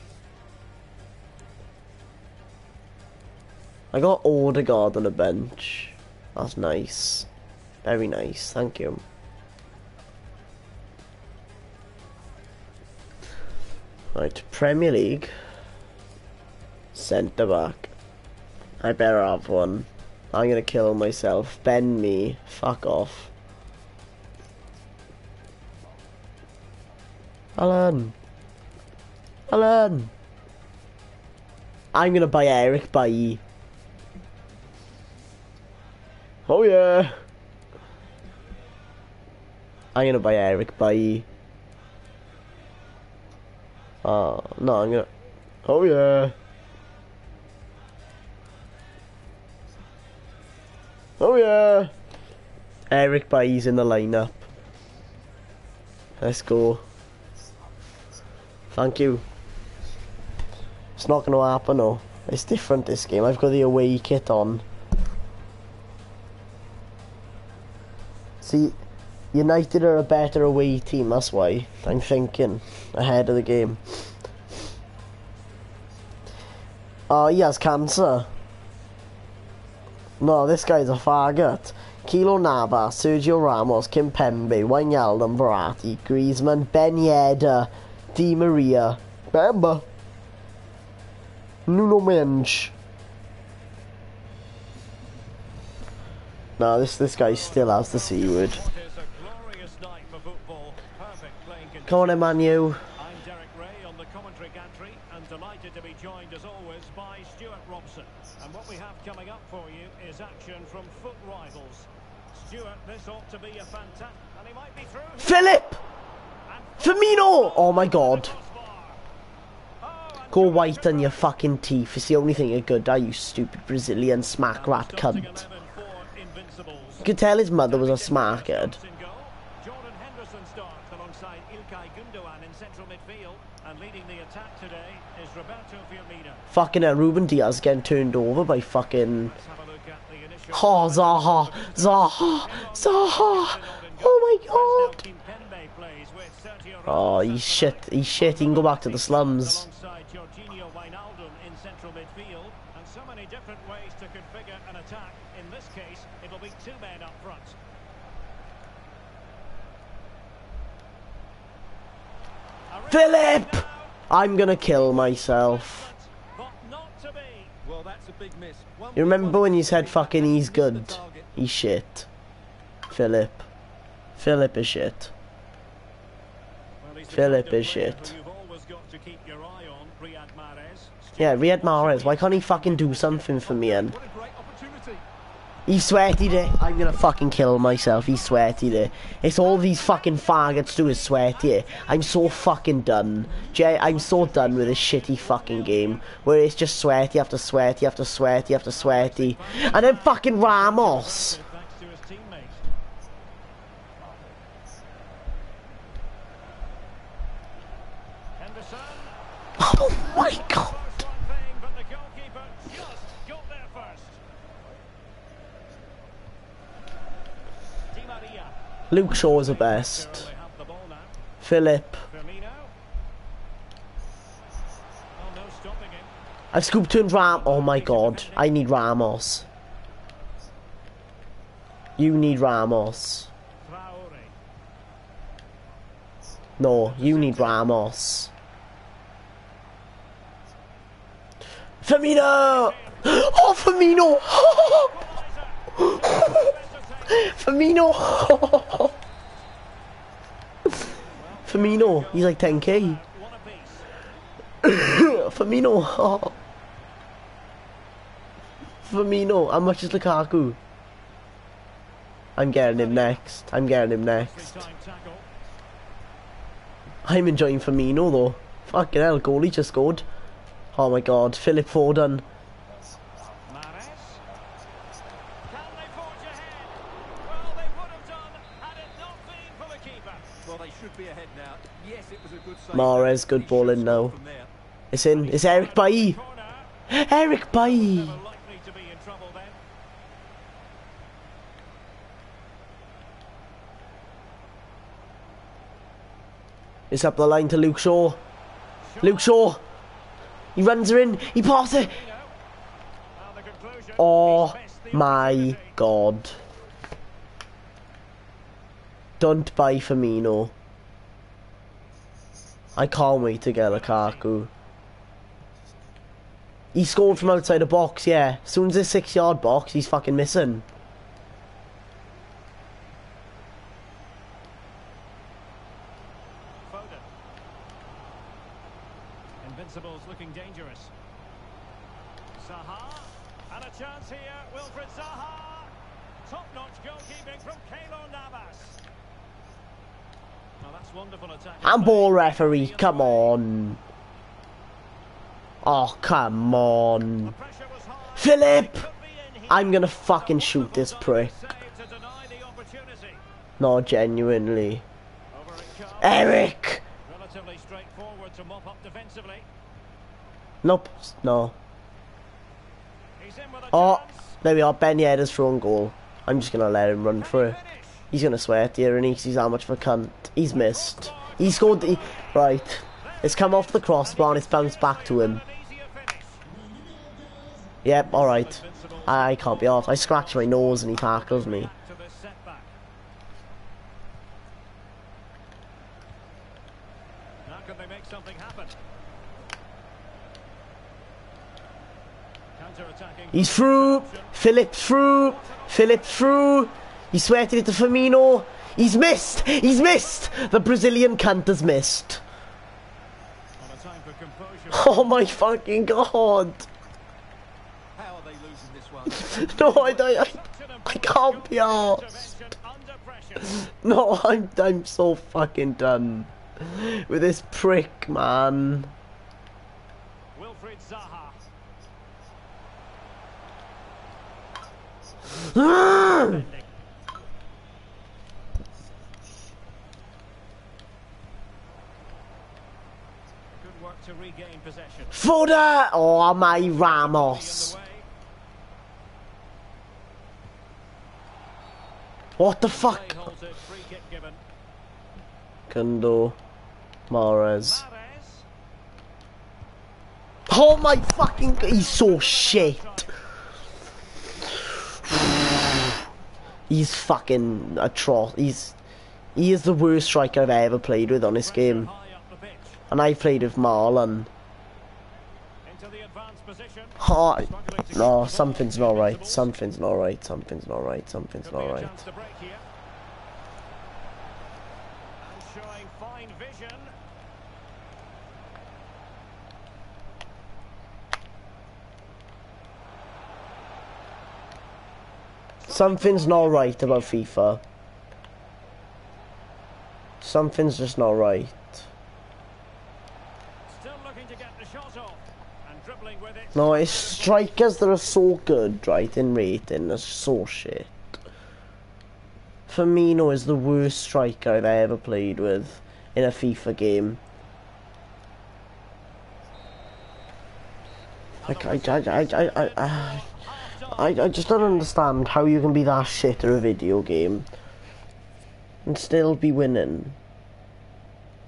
I got Odegaard on a bench. That's nice. Very nice, thank you. Right, Premier League. Centre back. I better have one. I'm gonna kill myself. Bend me. Fuck off. Alan. Alan. I'm gonna buy Eric Bailly. Oh yeah. I'm gonna buy Eric Bailly. Oh, no, I'm gonna... Oh yeah. Oh yeah. Eric Bailly's in the lineup. Let's go. Thank you. It's not gonna happen, no. It's different this game. I've got the away kit on. See, United are a better away team, that's why. I'm thinking ahead of the game. Oh, he has cancer. No, this guy's a faggot. Keylor Navas, Sergio Ramos, Kimpembe, Wijnaldum, Verratti, Griezmann, Ben Yedder, Di Maria, Bamba, Nuno Mendes. No, this this guy still has the C word. What is a up for you is action from FUT rivals. Stuart, this ought to be a fantastic... And he might be through. Philip! Firmino! Oh my god. Oh, Go white on your fucking teeth. It's the only thing you're good at, you stupid Brazilian smack rat cunt. You could tell his mother was a smarkhead. Fucking hell, Ruben Dias getting turned over by fucking... Let's have a look at the initial... Oh, Zaha! Zaha! Zaha! Oh my god! Kimpembe plays with Sergio Oh, he's shit. He's shit. He can go back to the slums. alongside Georginio Wijnaldum in central midfield. And so many different ways to configure an attack. In this case, it'll be two men up front. Philip! I'm gonna kill myself. You remember when you said fucking he's good? He's shit. Philip. Philip is shit. Philip is shit. Yeah, Riyad Mahrez, why can't he fucking do something for me, and What a great opportunity. He sweaty there. I'm gonna fucking kill myself. He's sweaty there. It's all these fucking faggots do is sweat sweaty. I'm so fucking done. Jay, I'm so done with this shitty fucking game where it's just sweaty after sweaty after sweaty after sweaty. And then fucking Ramos. Thanks to his teammate. Henderson. Oh my god. Luke best. They have the now. Philip. I've scooped to Ram. Oh my god. I need Ramos. You need Ramos. No, you need Ramos. Firmino! <gasps> Oh, Firmino! <laughs> Firmino! Firmino, he's like 10k. One apiece. Firmino! Firmino, how much is Lukaku? I'm getting him next. I'm getting him next. I'm enjoying Firmino though. Fucking hell, goalie just scored. Oh my god, Philip Foden. Mahrez. Can they forge ahead? Well, they would have done had it not been for the keeper. Well, they should be ahead now. Yes, it was a good save. Mahrez, good ball in now. It's in. It's Eric Bailly. Eric Bailly. Never likely to be in trouble then. It's up the line to Luke Shaw. Luke Shaw. He runs her in. He passes it. Now the conclusion, Oh he's missed the my god. Don't buy Firmino. I can't wait to get Lukaku. He scored from outside the box, yeah. As soon as the six yard box, he's fucking missing. Referee, come on. Oh, come on. Pressure was high. Philip! Could be in here. I'm gonna fucking shoot this prick. Save to deny the opportunity. No, genuinely. Over it comes. Eric! Relatively straightforward to mop up defensively. Nope, no. He's in with a Oh, there we are. Ben Yedder's thrown goal. I'm just gonna let him run through. He's gonna sweat here, and he's, he's that much of a cunt. He's missed. He scored the. Right. It's come off the crossbar and it's bounced back to him. Yep, alright. I, I can't be off. I scratch my nose and he tackles me. He's through. Philip through. Philip through. He sweated it to Firmino. He's missed. He's missed. The Brazilian cunt has missed. On a time for composure. Oh my fucking god. How are they losing this one? No, I, I, I, I can't be arsed. Intervention under pressure. No, I'm, I'm so fucking done with this prick, man. Wilfried Zaha. <gasps> Defending. Good work to regain possession. Foda! Oh my Ramos. The other way. What the fuck? Play halted, free kick given. Kundo. Mahrez. Oh my fucking. He's so shit. He's fucking atroc. He's. He is the worst striker I've ever played with on this game. High up the pitch. And I played with Marlon. Hi. No, something's not right. Something's not right. Something's not right. Something's not right. Something's not right about FIFA. Something's just not right. No, it's strikers that are so good, right, in rating, are so shit. Firmino is the worst striker I've ever played with in a FIFA game. Like, I, I, I, I, I, I, I just don't understand how you can be that shit at a video game and still be winning.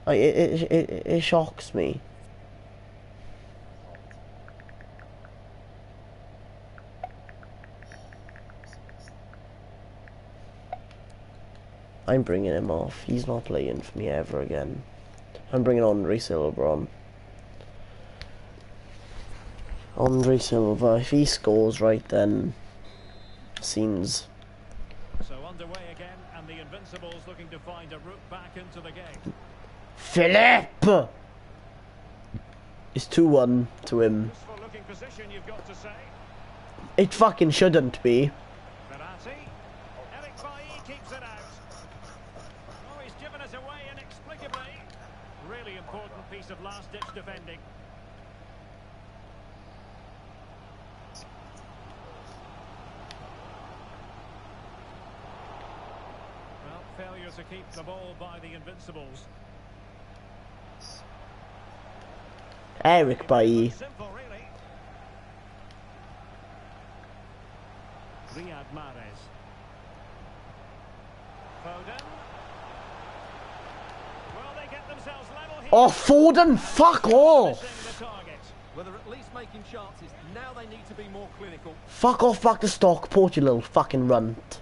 Like, it, it, it, it shocks me. I'm bringing him off. He's not playing for me ever again. I'm bringing Andre Silva on. Andre Silva, if he scores right then, seems... So underway again. And the Invincibles looking to find a route back into the game. Philip! It's 2-1 to him. Position, you've got to say. It fucking shouldn't be. To keep the ball by the Invincibles. Eric Bailly. Simple, really. Riyad Mahrez. Foden. Well, they get themselves level here. Oh, Foden, fuck off! Missing the. Well, they're at least making chances. Now they need to be more clinical. Fuck off back to Stockport, you little fucking runt.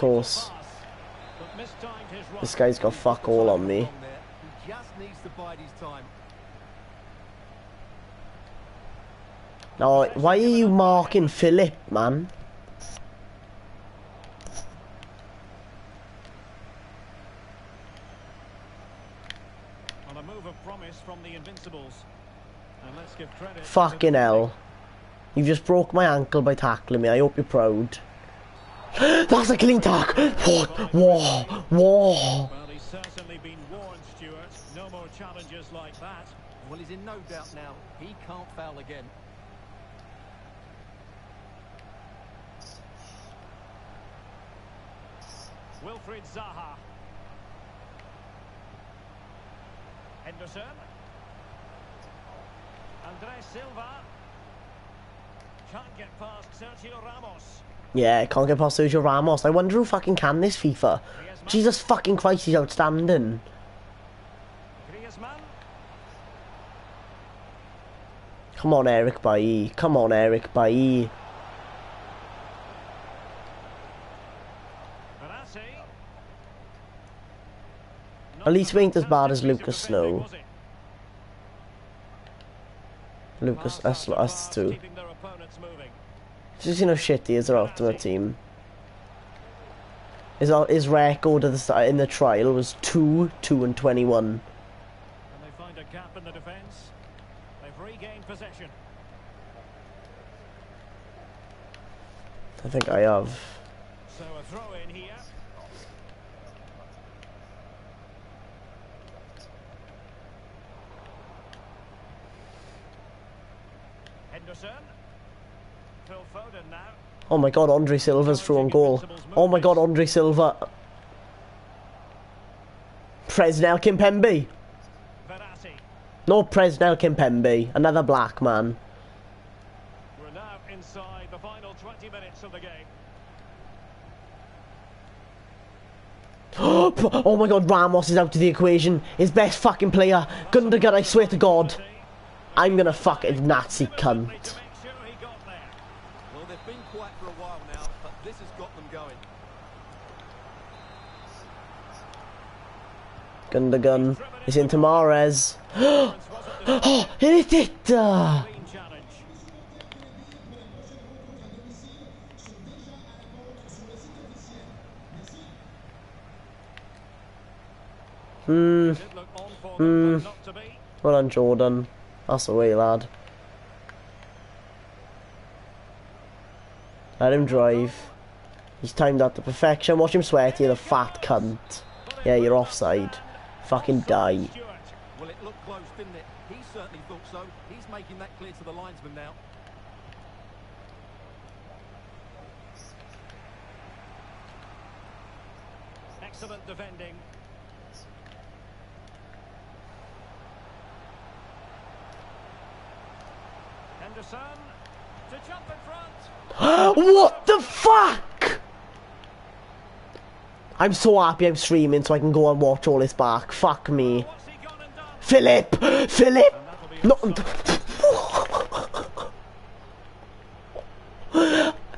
course. This guy's got fuck all on me. Now, why are you marking Philip, man? Fucking hell. You just broke my ankle by tackling me. I hope you're proud. That's a clean tack. What? Whoa. Whoa. Well, he's certainly been warned, Stewart. No more challenges like that. Well, he's in no doubt now. He can't foul again. Wilfried Zaha. Henderson. Andres Silva. Can't get past Sergio Ramos. Yeah, can't get past Sergio Ramos. I wonder who fucking can this FIFA. Jesus fucking Christ, he's outstanding. Come on, Eric Bailly. Come on, Eric Bailly. At least we ain't as bad as Lucas Snow. Lucas, us, us too. keeping their opponents moving. Just you know, shitty is their ultimate team. His, his record the, in the trial was 2, 2 and 21. And they find a gap in the defence. They've regained possession. I think I have. So a throw in here. Henderson. Phil Foden now. Oh my god, Andre Silva's through on goal. Oh my god, Andre Silva. Presnel Kimpembe. No Presnel Kimpembe. Another black man. We're now inside the final 20 minutes of the game. <gasps> oh my god, Ramos is out of the equation. His best fucking player. Gundogan, I swear to god. I'm gonna fuck a Nazi cunt. to make sure he got there. Well, they've been quiet for a while now, but this has got them going. Gundogan is into Mahrez. <gasps> oh, hit it! Uh. Hmm. Be. Well done, Jordan. That's the way, lad. Let him drive. He's timed that to perfection. Watch him sweat, you the fat cunt. Yeah, you're offside. Fucking die. Well, it looked close, didn't it? He certainly thought so. He's making that clear to the linesman now. Excellent defending. Henderson to jump in front. <gasps> what the fuck? I'm so happy I'm streaming so I can go and watch all this back. Fuck me. What's he gone and done? Philip! Philip! And that'll be No.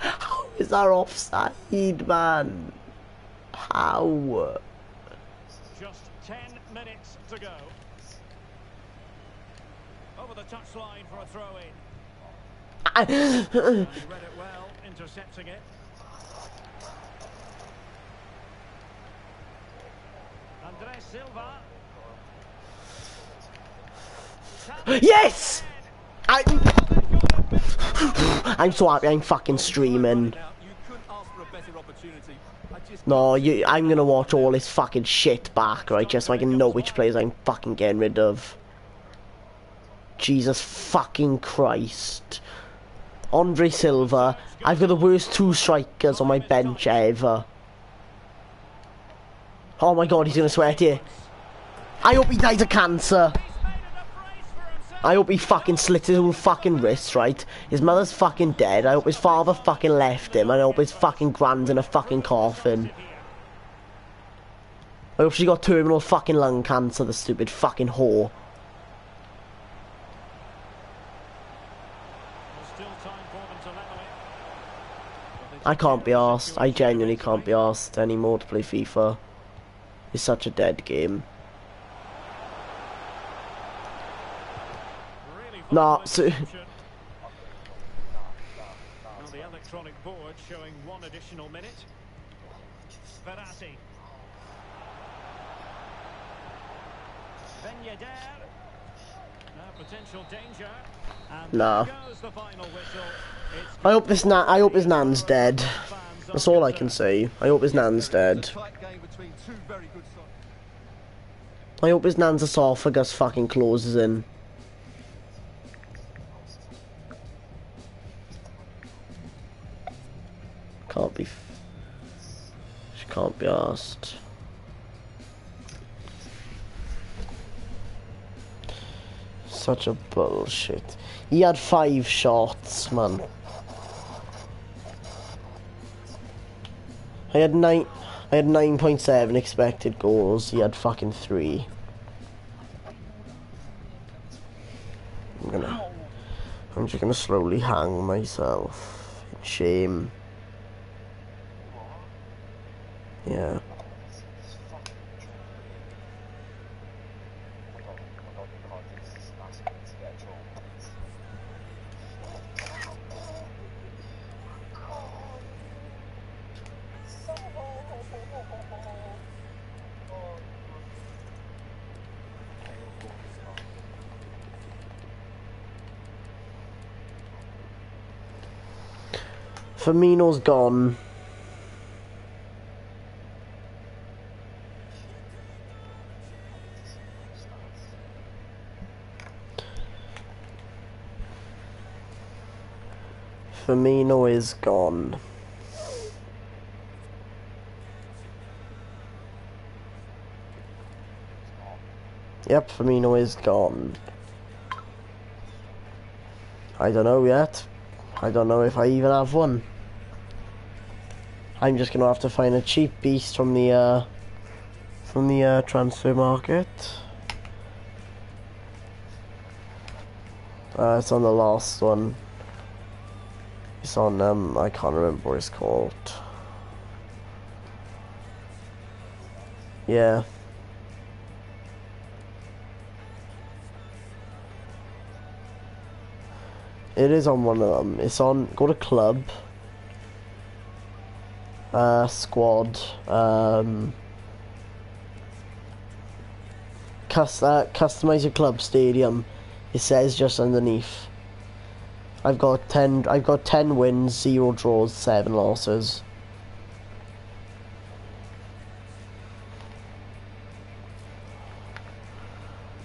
How is that offside, man? How? just 10 minutes to go. Over the touchline for a throw in. I- read it well, intercepting it. Andres Silva. Yes! I, I'm so happy I'm fucking streaming. No, you, I'm gonna watch all this fucking shit back, right, just so I can know which players I'm fucking getting rid of. Jesus fucking Christ. Andre Silva. I've got the worst two strikers on my bench ever. Oh my god, he's gonna sweat here. I hope he dies of cancer. I hope he fucking slits his own fucking wrists, right? His mother's fucking dead. I hope his father fucking left him. I hope his fucking grand's in a fucking coffin. I hope she got terminal fucking lung cancer, the stupid fucking whore. I can't be asked. I genuinely can't be asked anymore to play FIFA. It's such a dead game. Really Nah, so- <laughs> Now the electronic board showing one additional minute. Verratti. Ben Yedder. Now potential danger. And Nah. goes the final whistle. I hope this na- I hope his nan's dead. That's all I can say. I hope his nan's dead. I hope his nan's esophagus fucking closes in. Can't be. She can't be asked. Such a bullshit. He had five shots, man. I had nine. I had nine point seven expected goals. He had fucking three. I'm gonna. I'm just gonna slowly hang myself. Shame. Yeah. Firmino's gone. Firmino is gone. Yep, Firmino is gone. I don't know yet. I don't know if I even have one. I'm just gonna have to find a cheap beast from the uh, from the uh, transfer market. Uh, it's on the last one. It's on um I can't remember what it's called. Yeah. It is on one of them. It's on go to club. Uh squad. Um uh, customize your club stadium. It says just underneath. I've got ten. I've got ten wins, zero draws, seven losses.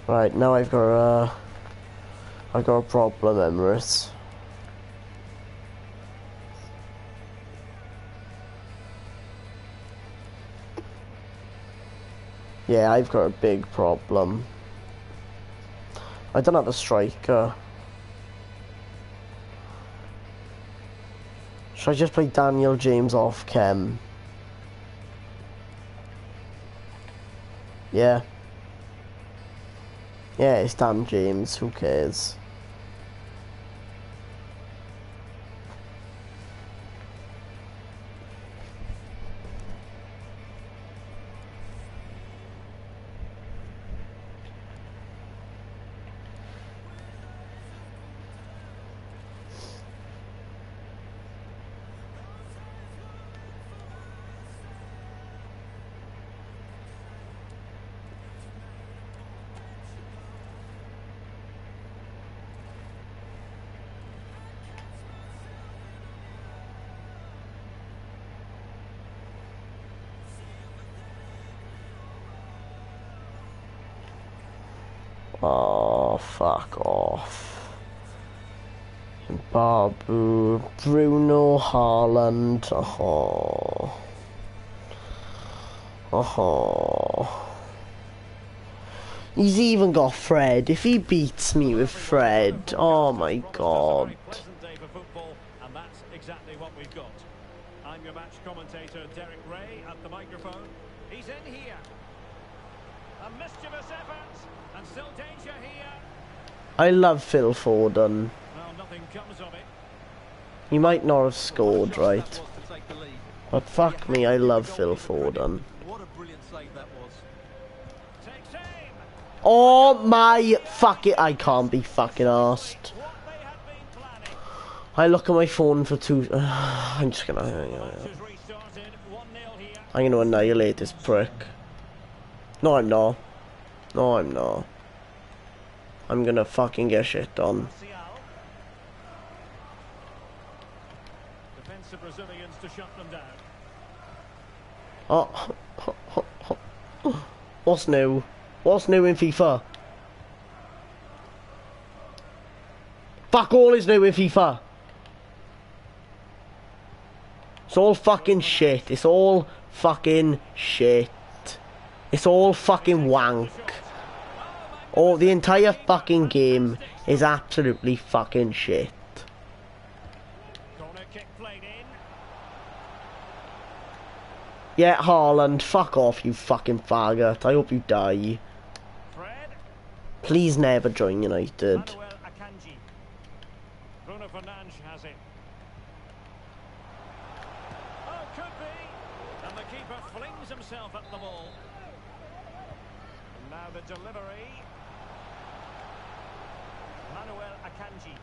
Right now, I've got a. I've got a problem, Emrys. Yeah, I've got a big problem. I don't have a striker. Should I just play Daniel James off Chem? Yeah. Yeah, it's Dan James, who cares? Haaland, oh. Oh. He's even got Fred. If he beats me with Fred, oh my god. I'm your match commentator, Derek Rae, at the microphone. He's in here. A mischievous effort, and still danger here. I love Phil Foden. Well, nothing comes of it. He might not have scored, right? But fuck me, I love Phil Foden. Oh my fuck it, I can't be fucking asked. I look at my phone for two... <sighs> I'm just gonna... Match has restarted. 1-0 here. I'm gonna annihilate this prick. No, I'm not. No, I'm not. I'm gonna fucking get shit done. To shut them down. Oh. What's new? What's new in FIFA? Fuck all is new in FIFA. It's all fucking shit. It's all fucking shit. It's all fucking wank. All the entire fucking game is absolutely fucking shit. Corner kick played in. Yeah, Haaland, fuck off, you fucking faggot. I hope you die. Fred. Please never join United. Bruno Fernandes has it. Oh, could be. And the keeper flings himself at the ball. And now the delivery. Manuel Akanji.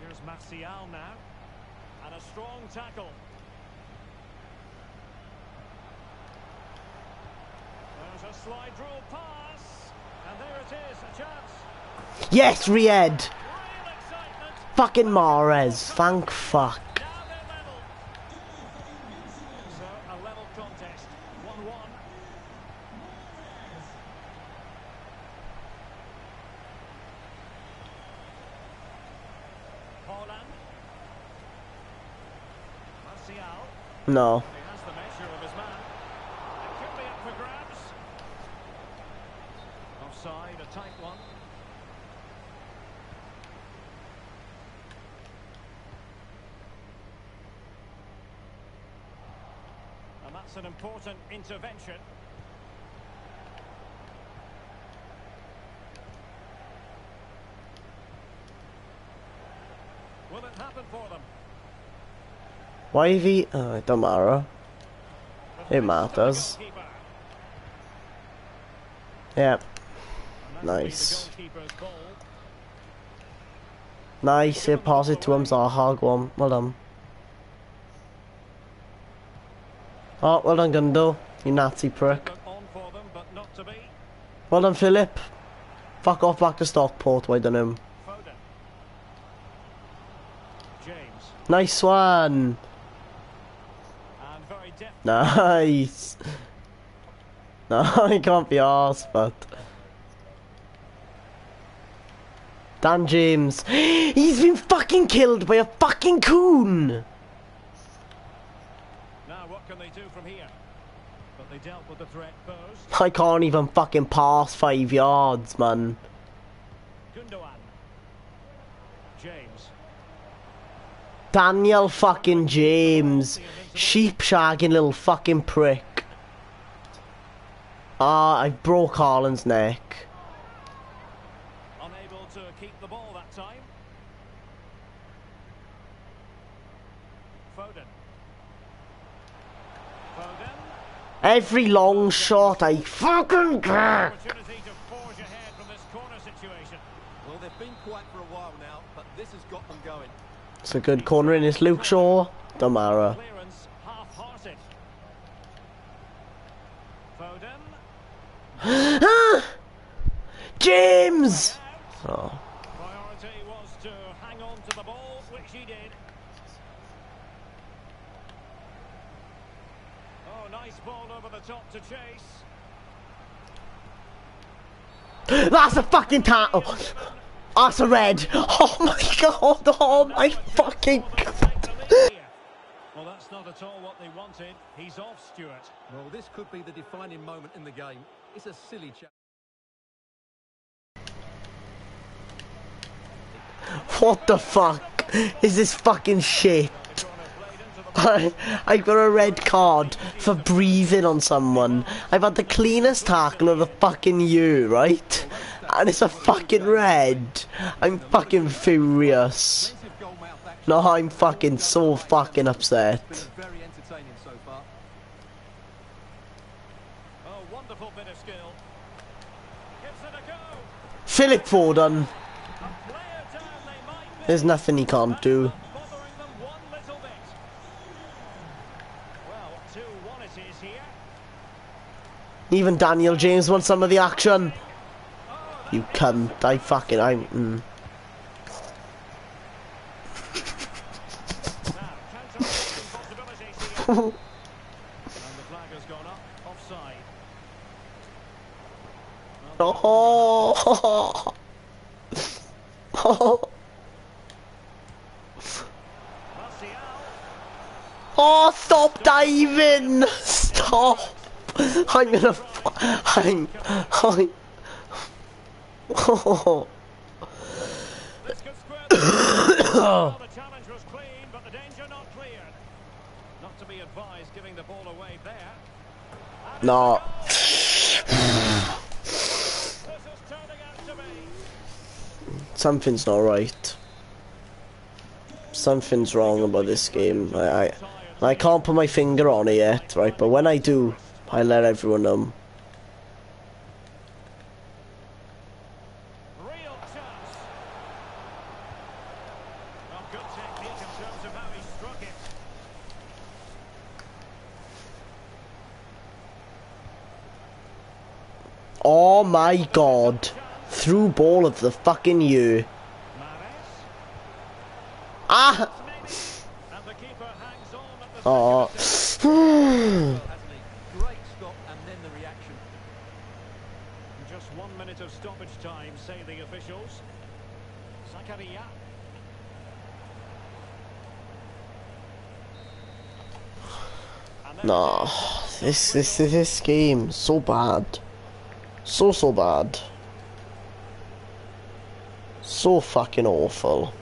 Here's Martial now. And a strong tackle. There's a slide rule pass. And there it is, a chance. Yes, Riyad. Fucking Mahrez. Thank fuck. Now they're level. So a level contest, one-one. Haaland. Martial. No. He has the measure of his man. It could be up for grabs. Offside, a tight one. And that's an important intervention. Will it happen for them? He... Oh, it don't matter. It fist of the matters. goalkeeper. Yeah. And that'll be the Nice. Nice, yeah, pass it to him, Zaha, go on. Well done. Oh, well done, Gundo. You Nazi prick. Look on for them, but not to be. Well done, Philip. Fuck off back to Stockport, why done him. James. Nice one. And very deft. Nice. <laughs> No, he can't be arsed, but... Dan James. <gasps> He's been fucking killed by a fucking coon. Now what can they do from here? But they dealt with the threat first. I can't even fucking pass five yards, man. Gundogan. James. Daniel fucking James. Sheep shagging little fucking prick. Ah, I broke Haaland's neck. Unable to keep the ball that time. Foden. Foden. Every long shot I fucking get. Opportunity to forge ahead from this corner situation. Well, they've been quiet for a while now, but this has got them going. It's a good corner in this Luke Shaw. Don't matter. Clearance half-hearted. Foden. Ah! <gasps> James! Oh. Priority was to hang on to the ball, which he did. Oh, nice ball over the top to chase. That's a fucking tackle. That's a red. Oh my god. Oh my fucking Take god. the lead here. Well, that's not at all what they wanted. He's off, Stewart. Well, this could be the defining moment in the game. It's a silly chat. What the fuck is this fucking shit? Corner played into the <laughs> I, got a red card for breathing on someone. I've had the cleanest tackle of the fucking year, right? And it's a fucking red. I'm fucking furious. No, I'm fucking so fucking upset. Philip Foden. There's nothing he can't do. Bothering them one little bit. Well, 2-1 it is here. Even Daniel James wants some of the action. You cunt. I fucking. I'm. Mm. Offside. Oh. Martial. Oh, stop diving! <laughs> Stop! I'm gonna. I'm. I'm. Oh. This could square the Well, the challenge was clean, but the danger not cleared. Not to be advised giving the ball away there. No. Something's not right. Something's wrong about this game. I, I, I can't put my finger on it yet, right? But when I do, I let everyone know. Real chance. Well, good technique in terms of how he struck it. Oh my god. Through ball of the fucking year. Mahrez. Ah! And the keeper hangs on at the Oh. Hasn't he? Great stop and then the reaction. Just one minute of stoppage time, say the officials. Zakaria. No. This, this, this game, so bad. So, so bad. So fucking awful.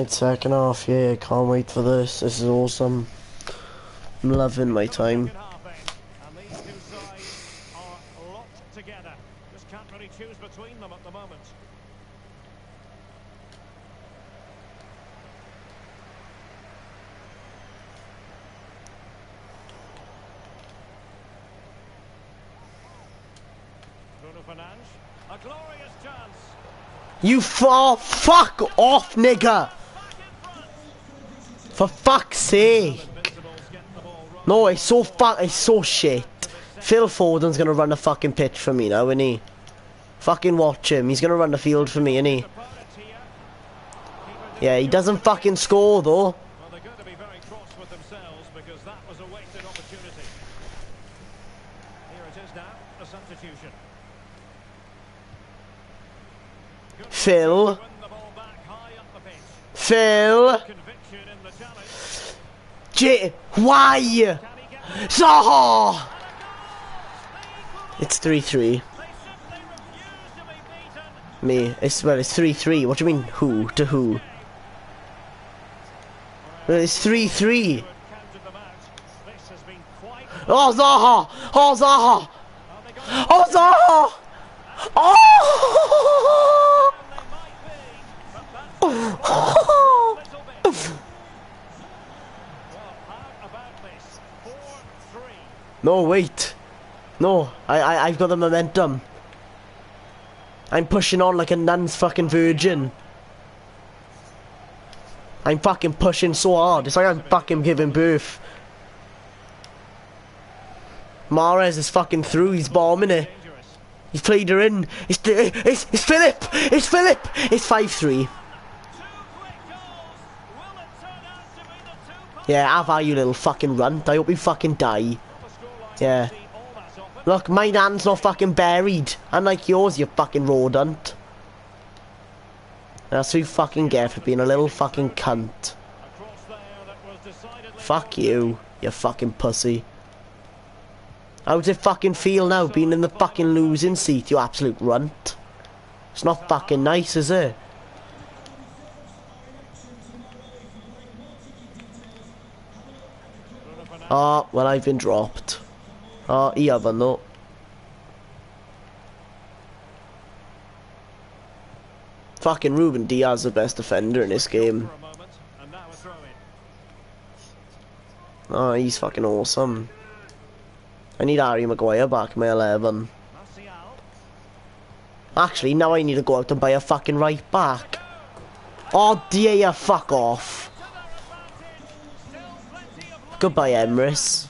Right, second half, yeah, can't wait for this. This is awesome. I'm loving my time. second half then. And these two sides are locked together. Just can't really choose between them at the moment. Bruno Fernandes. A glorious chance. You far fuck off, nigga! For fuck's sake! No, it's so fuck, it's so shit. Phil Foden's gonna run the fucking pitch for me now, isn't he? Fucking watch him, he's gonna run the field for me, isn't he? Yeah, he doesn't fucking score though. Well, they're going to be very cross with themselves because that was a wasted opportunity. Here it is now, a substitution. Good Phil. win the ball back high up the pitch. Phil! Conviction in the challenge. J- why? Zaha! It's 3-3. They simply refuse to be beaten. Me. It's, well, it's 3-3. What do you mean, who? To who? Well, it's 3-3. Counted them out. This has been quite. Oh, Zaha! Oh, Zaha! Oh, Zaha! Oh! They might be, but that's a little bit. Well, how about this? 4-3. No, wait. No, I, I, I've got the momentum. I'm pushing on like a nun's fucking virgin. I'm fucking pushing so hard. It's like I'm fucking giving birth. Mahrez is fucking through. He's bombing it. He's played her in. It's it's it's Philip. It's Philip. It's five three. Yeah, have I, you little fucking runt. I hope you fucking die. Yeah. Look, my hand's not fucking buried. Unlike yours, you fucking rodent. That's who fucking get for being a little fucking cunt. Fuck you, you fucking pussy. How does it fucking feel now being in the fucking losing seat, you absolute runt? It's not fucking nice, is it? Fernandes. Oh, well, I've been dropped. Oh, he haven't, though. Fucking Ruben Dias the best defender in this game. For a moment, and now a throw in. Oh, he's fucking awesome. I need Harry Maguire back in my 11. Actually, now I need to go out and buy a fucking right back. Oh, dear, fuck off. Goodbye, Emrys.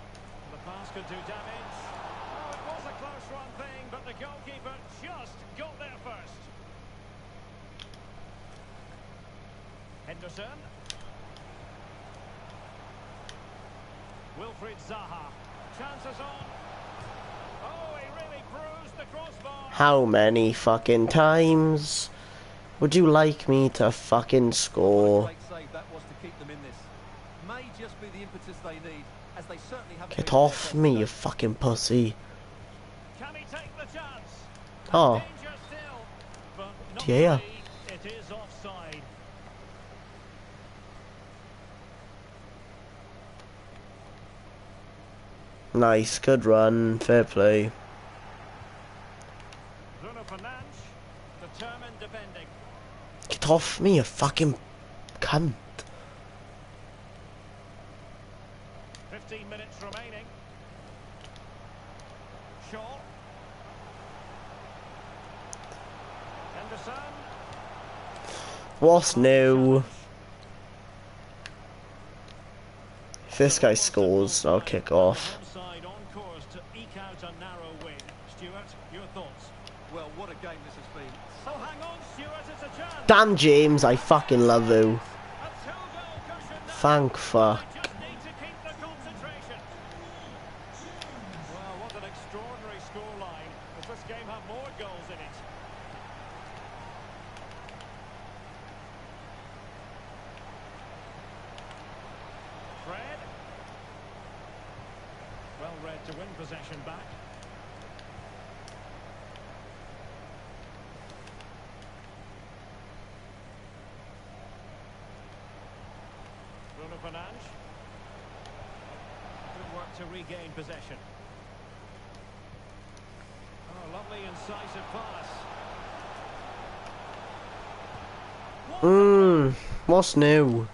How many fucking times would you like me to fucking score? Get off me, you fucking pussy. Oh. Yeah. Nice, good run, fair play. Get off me, you fucking cunt. 15 minutes remaining. Shaw. Henderson. What's new? If this guy scores, I'll kick off. Dan James, I fucking love you. Thank fuck. snow.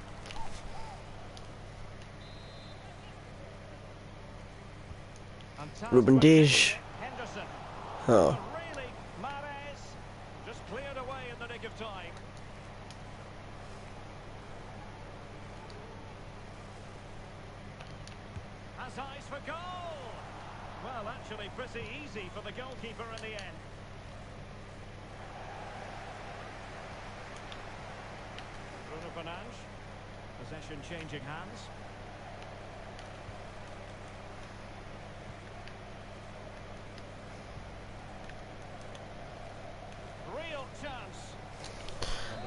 Ruben Dish. Oh.